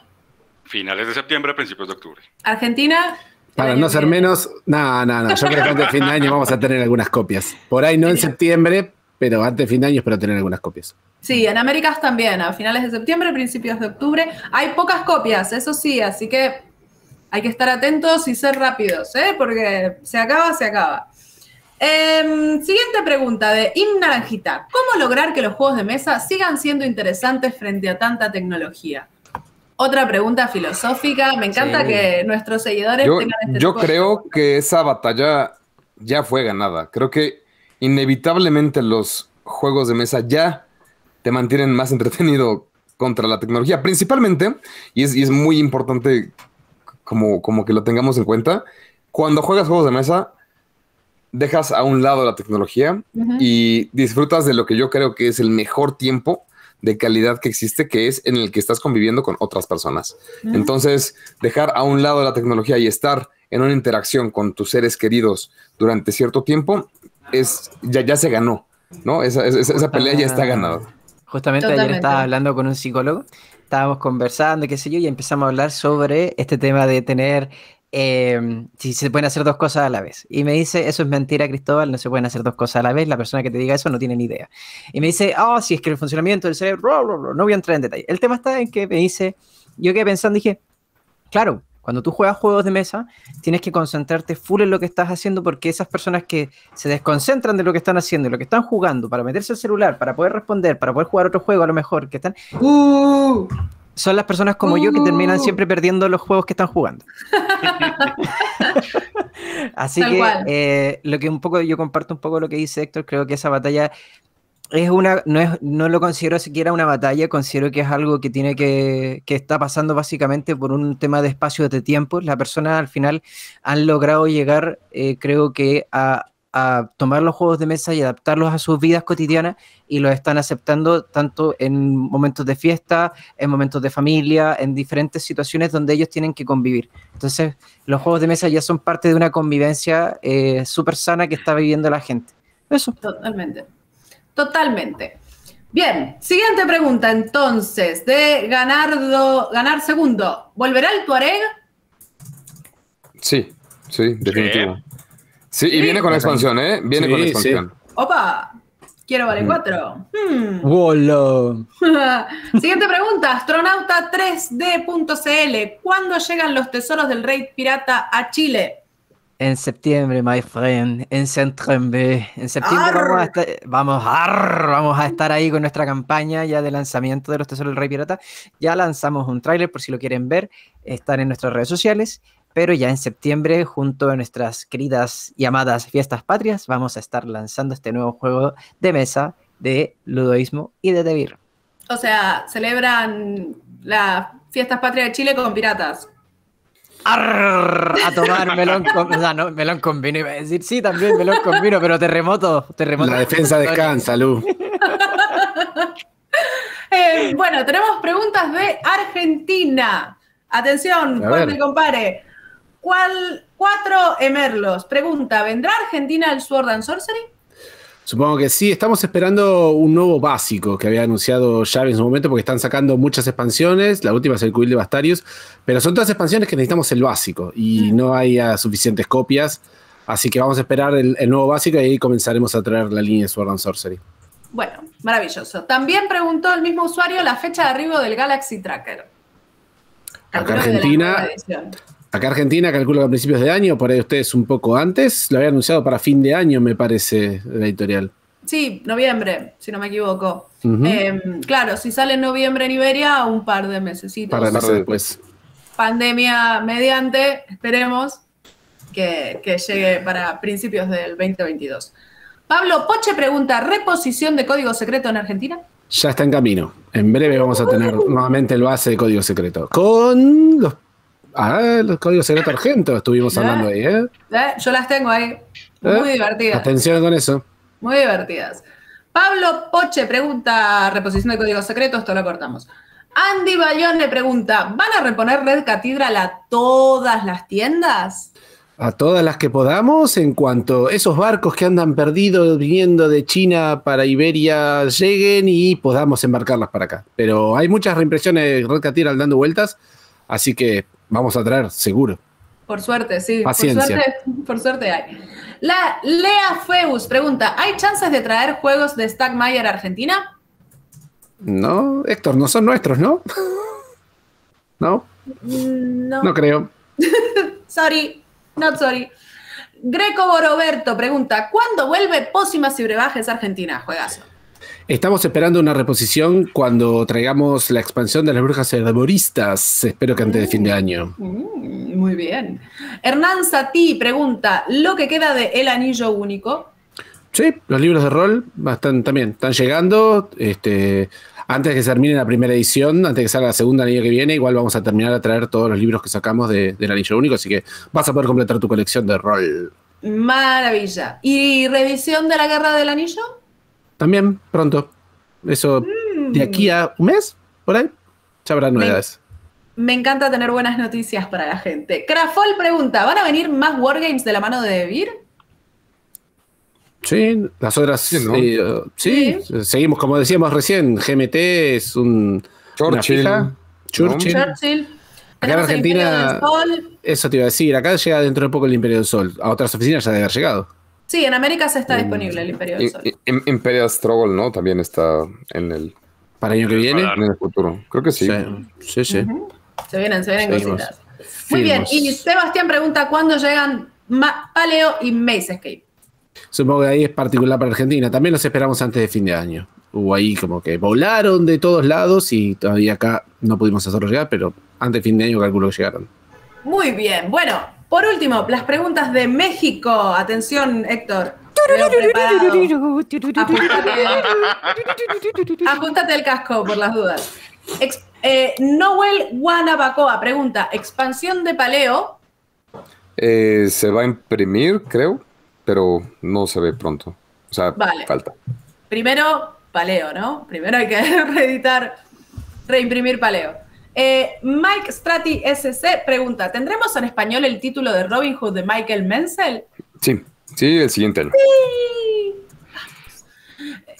Finales de septiembre, principios de octubre. ¿Argentina? Para no ser menos, no, no, no. Yo creo que antes de fin de año vamos a tener algunas copias. Por ahí no en septiembre, pero antes de fin de año espero tener algunas copias. Sí, en Américas también, a finales de septiembre, principios de octubre. Hay pocas copias, eso sí, así que hay que estar atentos y ser rápidos, ¿eh? porque se acaba, se acaba. Em, siguiente pregunta de Im Naranjita. ¿Cómo lograr que los juegos de mesa sigan siendo interesantes frente a tanta tecnología? Otra pregunta filosófica. Me encanta que nuestros seguidores yo, tengan este Yo creo que esa batalla ya fue ganada. Creo que inevitablemente los juegos de mesa ya te mantienen más (laughs) entretenido contra la tecnología. Principalmente, y es, es muy importante como, como que lo tengamos en cuenta, cuando juegas juegos de mesa, dejas a un lado la tecnología y disfrutas de lo que yo creo que es el mejor tiempo de calidad que existe, que es en el que estás conviviendo con otras personas. Entonces, dejar a un lado la tecnología y estar en una interacción con tus seres queridos durante cierto tiempo, es, ya, ya se ganó, ¿no? Esa, esa, pelea ya está ganada. Justamente ayer estaba hablando con un psicólogo, estábamos conversando, qué sé yo, y empezamos a hablar sobre este tema de tener Em, si se pueden hacer dos cosas a la vez. Y me dice, eso es mentira, Cristóbal, no se pueden hacer dos cosas a la vez, la persona que te diga eso no tiene ni idea. Y me dice, oh, si es que el funcionamiento del cerebro, no voy a entrar en detalle. El tema está en que me dice, yo quedé pensando, dije, claro, cuando tú juegas juegos de mesa, tienes que concentrarte full en lo que estás haciendo porque esas personas que se desconcentran de lo que están haciendo, de lo que están jugando, para meterse al celular, para poder responder, para poder jugar otro juego a lo mejor, que están... Uh, son las personas como yo que terminan uh. siempre perdiendo los juegos que están jugando. (laughs) Así que eh, lo que un poco yo comparto un poco lo que dice Héctor, creo que esa batalla es una, no, es, no lo considero siquiera una batalla, considero que es algo que tiene que, que está pasando básicamente por un tema de espacio de tiempo. Las personas al final han logrado llegar, eh, creo que a, a tomar los juegos de mesa y adaptarlos a sus vidas cotidianas y los están aceptando tanto en momentos de fiesta, en momentos de familia, en diferentes situaciones donde ellos tienen que convivir. Entonces, los juegos de mesa ya son parte de una convivencia eh, súper sana que está viviendo la gente. Eso. Totalmente. Totalmente. Bien, siguiente pregunta entonces, de Ganardo, Ganar Segundo. ¿Volverá el Tuareg? Sí, sí, definitivo. Sí, y viene con la expansión, ¿eh? Viene con la expansión. Opa, quiero vale 4. Hmm. (laughs) Siguiente pregunta, astronauta 3D.cl. ¿Cuándo llegan los tesoros del rey pirata a Chile? En septiembre, my friend, en septiembre. En septiembre vamos a, estar, vamos, vamos a estar ahí con nuestra campaña ya de lanzamiento de los tesoros del Rey Pirata. Ya lanzamos un tráiler por si lo quieren ver. Están en nuestras redes sociales pero ya en septiembre, junto a nuestras queridas y amadas fiestas patrias, vamos a estar lanzando este nuevo juego de mesa de ludoísmo y de Debir. O sea, celebran las fiestas patrias de Chile con piratas. a tomar (laughs) melón con, no, melón con vino. Iba a decir, sí, también melón con vino, pero terremoto, terremoto. La defensa descansa, Lu. (laughs) Eh, bueno, tenemos preguntas de Argentina. Atención, me compare. ¿Cuál, cuatro emerlos. Pregunta, ¿vendrá Argentina el Sword and Sorcery? Supongo que sí, estamos esperando un nuevo básico que había anunciado Xavi en su momento porque están sacando muchas expansiones, la última es el Quill de Bastarius, pero son todas expansiones que necesitamos el básico y mm. no hay suficientes copias, así que vamos a esperar el, nuevo básico y ahí comenzaremos a traer la línea Sword and Sorcery. Bueno, maravilloso. También preguntó el mismo usuario la fecha de arribo del Galaxy Tracker. Acá Argentina, Acá Argentina calculo que a principios de año, por ahí ustedes un poco antes, lo había anunciado para fin de año, me parece, la editorial. Sí, noviembre, si no me equivoco. Em, claro, si sale en noviembre en Iberia, un par de meses. Para meses después. Pandemia mediante, esperemos que, que llegue para principios del 2022. Pablo Poche pregunta, ¿reposición de código secreto en Argentina? Ya está en camino. En breve vamos a tener uh. nuevamente el base de código secreto. Con los Ah, los códigos secretos (laughs) argentos estuvimos hablando ahí, ¿eh? ¿eh? Yo las tengo ahí. Muy ¿Eh? divertidas. Atención con eso. Muy divertidas. Pablo Poche pregunta, reposición de códigos secretos, esto lo cortamos. Andy Bayón le pregunta, ¿van a reponer Red Cathedral a todas las tiendas? A todas las que podamos, en cuanto esos barcos que andan perdidos viniendo de China para Iberia lleguen y podamos embarcarlas para acá. Pero hay muchas reimpresiones de Red Cathedral dando vueltas, así que vamos a traer, seguro. Por suerte, sí. Paciencia. Por suerte, hay. La Lea Feus pregunta: ¿hay chances de traer juegos de Stackmeyer a Argentina? No, Héctor, no son nuestros, ¿no? (laughs) ¿No? No. No creo. (laughs) sorry, not sorry. Greco Boroberto pregunta: ¿Cuándo vuelve Pósimas y Brebajes a Argentina? Juegazo. Estamos esperando una reposición cuando traigamos la expansión de las brujas herboristas. Espero que antes de fin de año. Mm, muy bien. Hernán Satí pregunta: ¿lo que queda de El Anillo Único? Sí, los libros de rol están, también están llegando. Este, antes de que se termine la primera edición, antes de que salga la segunda año que viene, igual vamos a terminar a traer todos los libros que sacamos del Anillo Único. Así que vas a poder completar tu colección de rol. Maravilla. ¿Y revisión de la Guerra del Anillo? También pronto. Eso de aquí a un mes, por ahí, ya habrá novedades. Me, encanta tener buenas noticias para la gente. Crafol pregunta: ¿van a venir más Wargames de la mano de Vir? Sí, las otras. Sí, uh, sí, seguimos como decíamos recién. GMT es un. Churchill. Churchill. Acá en Argentina. Eso te iba a decir. Acá llega dentro de poco el Imperio del Sol. A otras oficinas ya debe haber llegado. Sí, en América se está disponible el Imperio del Sol. Imperial Struggle, ¿no? También está en el. ¿Para el año que viene? En el futuro. Creo que sí. Sí, sí. Se vienen, se vienen cositas. Muy bien. Y Sebastián pregunta: ¿cuándo llegan Paleo y Maze Escape? Supongo que ahí es particular para Argentina. También los esperamos antes de fin de año. Hubo ahí como que volaron de todos lados y todavía acá no pudimos hacerlo llegar, pero antes de fin de año calculo que llegaron. Muy bien. Bueno, por último, las preguntas de México. Atención, Héctor. Ajustate el casco por las dudas. Noel Guanabacoa pregunta: ¿expansión de paleo? Se va a imprimir, creo, pero no se ve pronto. O sea, falta. Primero, paleo, ¿no? Primero hay que reeditar, reimprimir paleo. Eh, Mike Strati SC pregunta: ¿Tendremos en español el título de Robin Hood de Michael Menzel? Sí, sí, el siguiente año.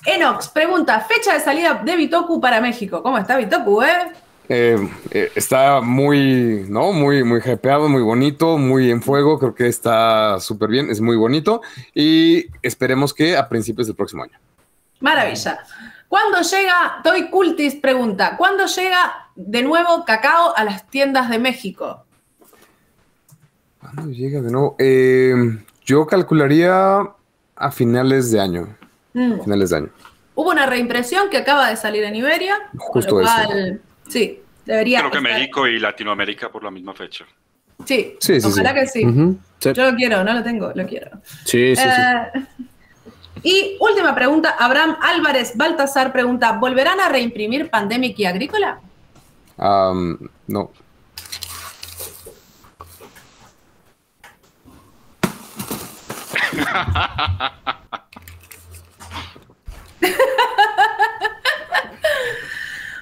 Enox pregunta: fecha de salida de Bitoku para México. ¿Cómo está Bitoku, eh? Eh, eh, está muy, ¿no? Muy, muy hypeado, muy bonito, muy en fuego. Creo que está súper bien, es muy bonito. Y esperemos que a principios del próximo año. Maravilla. ¿Cuándo llega, Toy Cultis pregunta, ¿cuándo llega de nuevo cacao a las tiendas de México? ¿Cuándo llega de nuevo? Eh, yo calcularía a finales de año. Mm. Finales de año. Hubo una reimpresión que acaba de salir en Iberia. Justo eso. Sí, debería. Creo que México y Latinoamérica por la misma fecha. Sí, sí, sí ojalá que sí. Yo lo quiero, no lo tengo, lo quiero. Sí, sí, sí. Y última pregunta, Abraham Álvarez Baltasar pregunta, ¿volverán a reimprimir Pandemic y Agrícola? no. (laughs)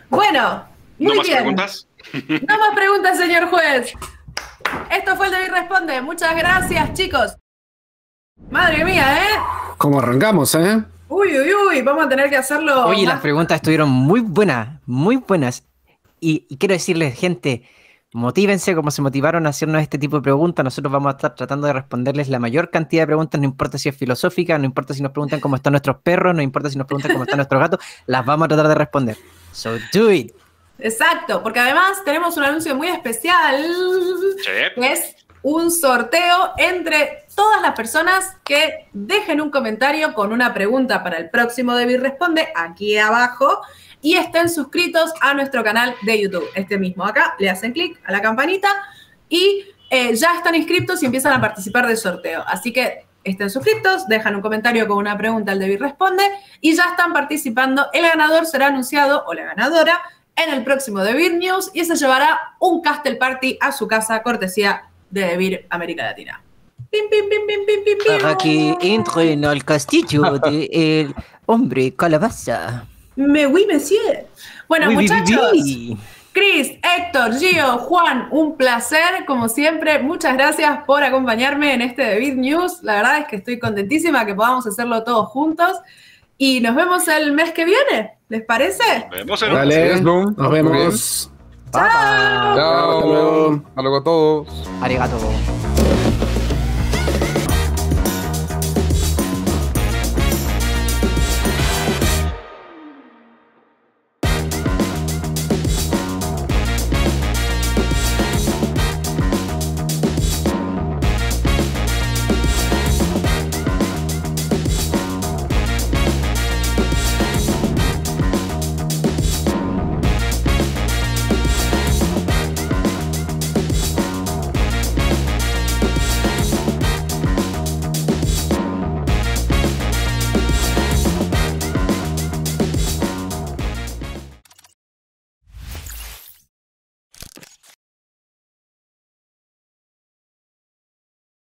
bueno, muy ¿No más preguntas? No más preguntas, señor juez. Esto fue el de Responde. Muchas gracias, chicos. Madre mía, ¿eh? ¿Cómo arrancamos, eh? Uy, uy, uy, vamos a tener que hacerlo. Oye, las preguntas estuvieron muy buenas, muy buenas. Y, y, quiero decirles, gente, motívense como se motivaron a hacernos este tipo de preguntas. Nosotros vamos a estar tratando de responderles la mayor cantidad de preguntas, no importa si es filosófica, no importa si nos preguntan cómo están nuestros perros, no importa si nos preguntan cómo están nuestros gatos, las vamos a tratar de responder. So do it. Exacto, porque además tenemos un anuncio muy especial, que es un sorteo entre todas las personas que dejen un comentario con una pregunta para el próximo David Responde aquí abajo y estén suscritos a nuestro canal de YouTube. Este mismo acá, le hacen clic a la campanita y eh, ya están inscritos y empiezan a participar del sorteo. Así que estén suscritos, dejan un comentario con una pregunta al David Responde y ya están participando. El ganador será anunciado o la ganadora en el próximo Debir News y se llevará un Castle Party a su casa, cortesía de Debir América Latina. Pim, pim, pim, pim, pim, pim, Para que entren al castillo del hombre calabaza. Me oui, monsieur. Bueno, muchachos. Chris, Héctor, Gio, Juan, un placer, como siempre. Muchas gracias por acompañarme en este David News. La verdad es que estoy contentísima que podamos hacerlo todos juntos. Y nos vemos el mes que viene. ¿Les parece? Nos vemos en Dale, nos vemos. Chao. Chao. Hasta luego. Hasta luego a todos. Arigato.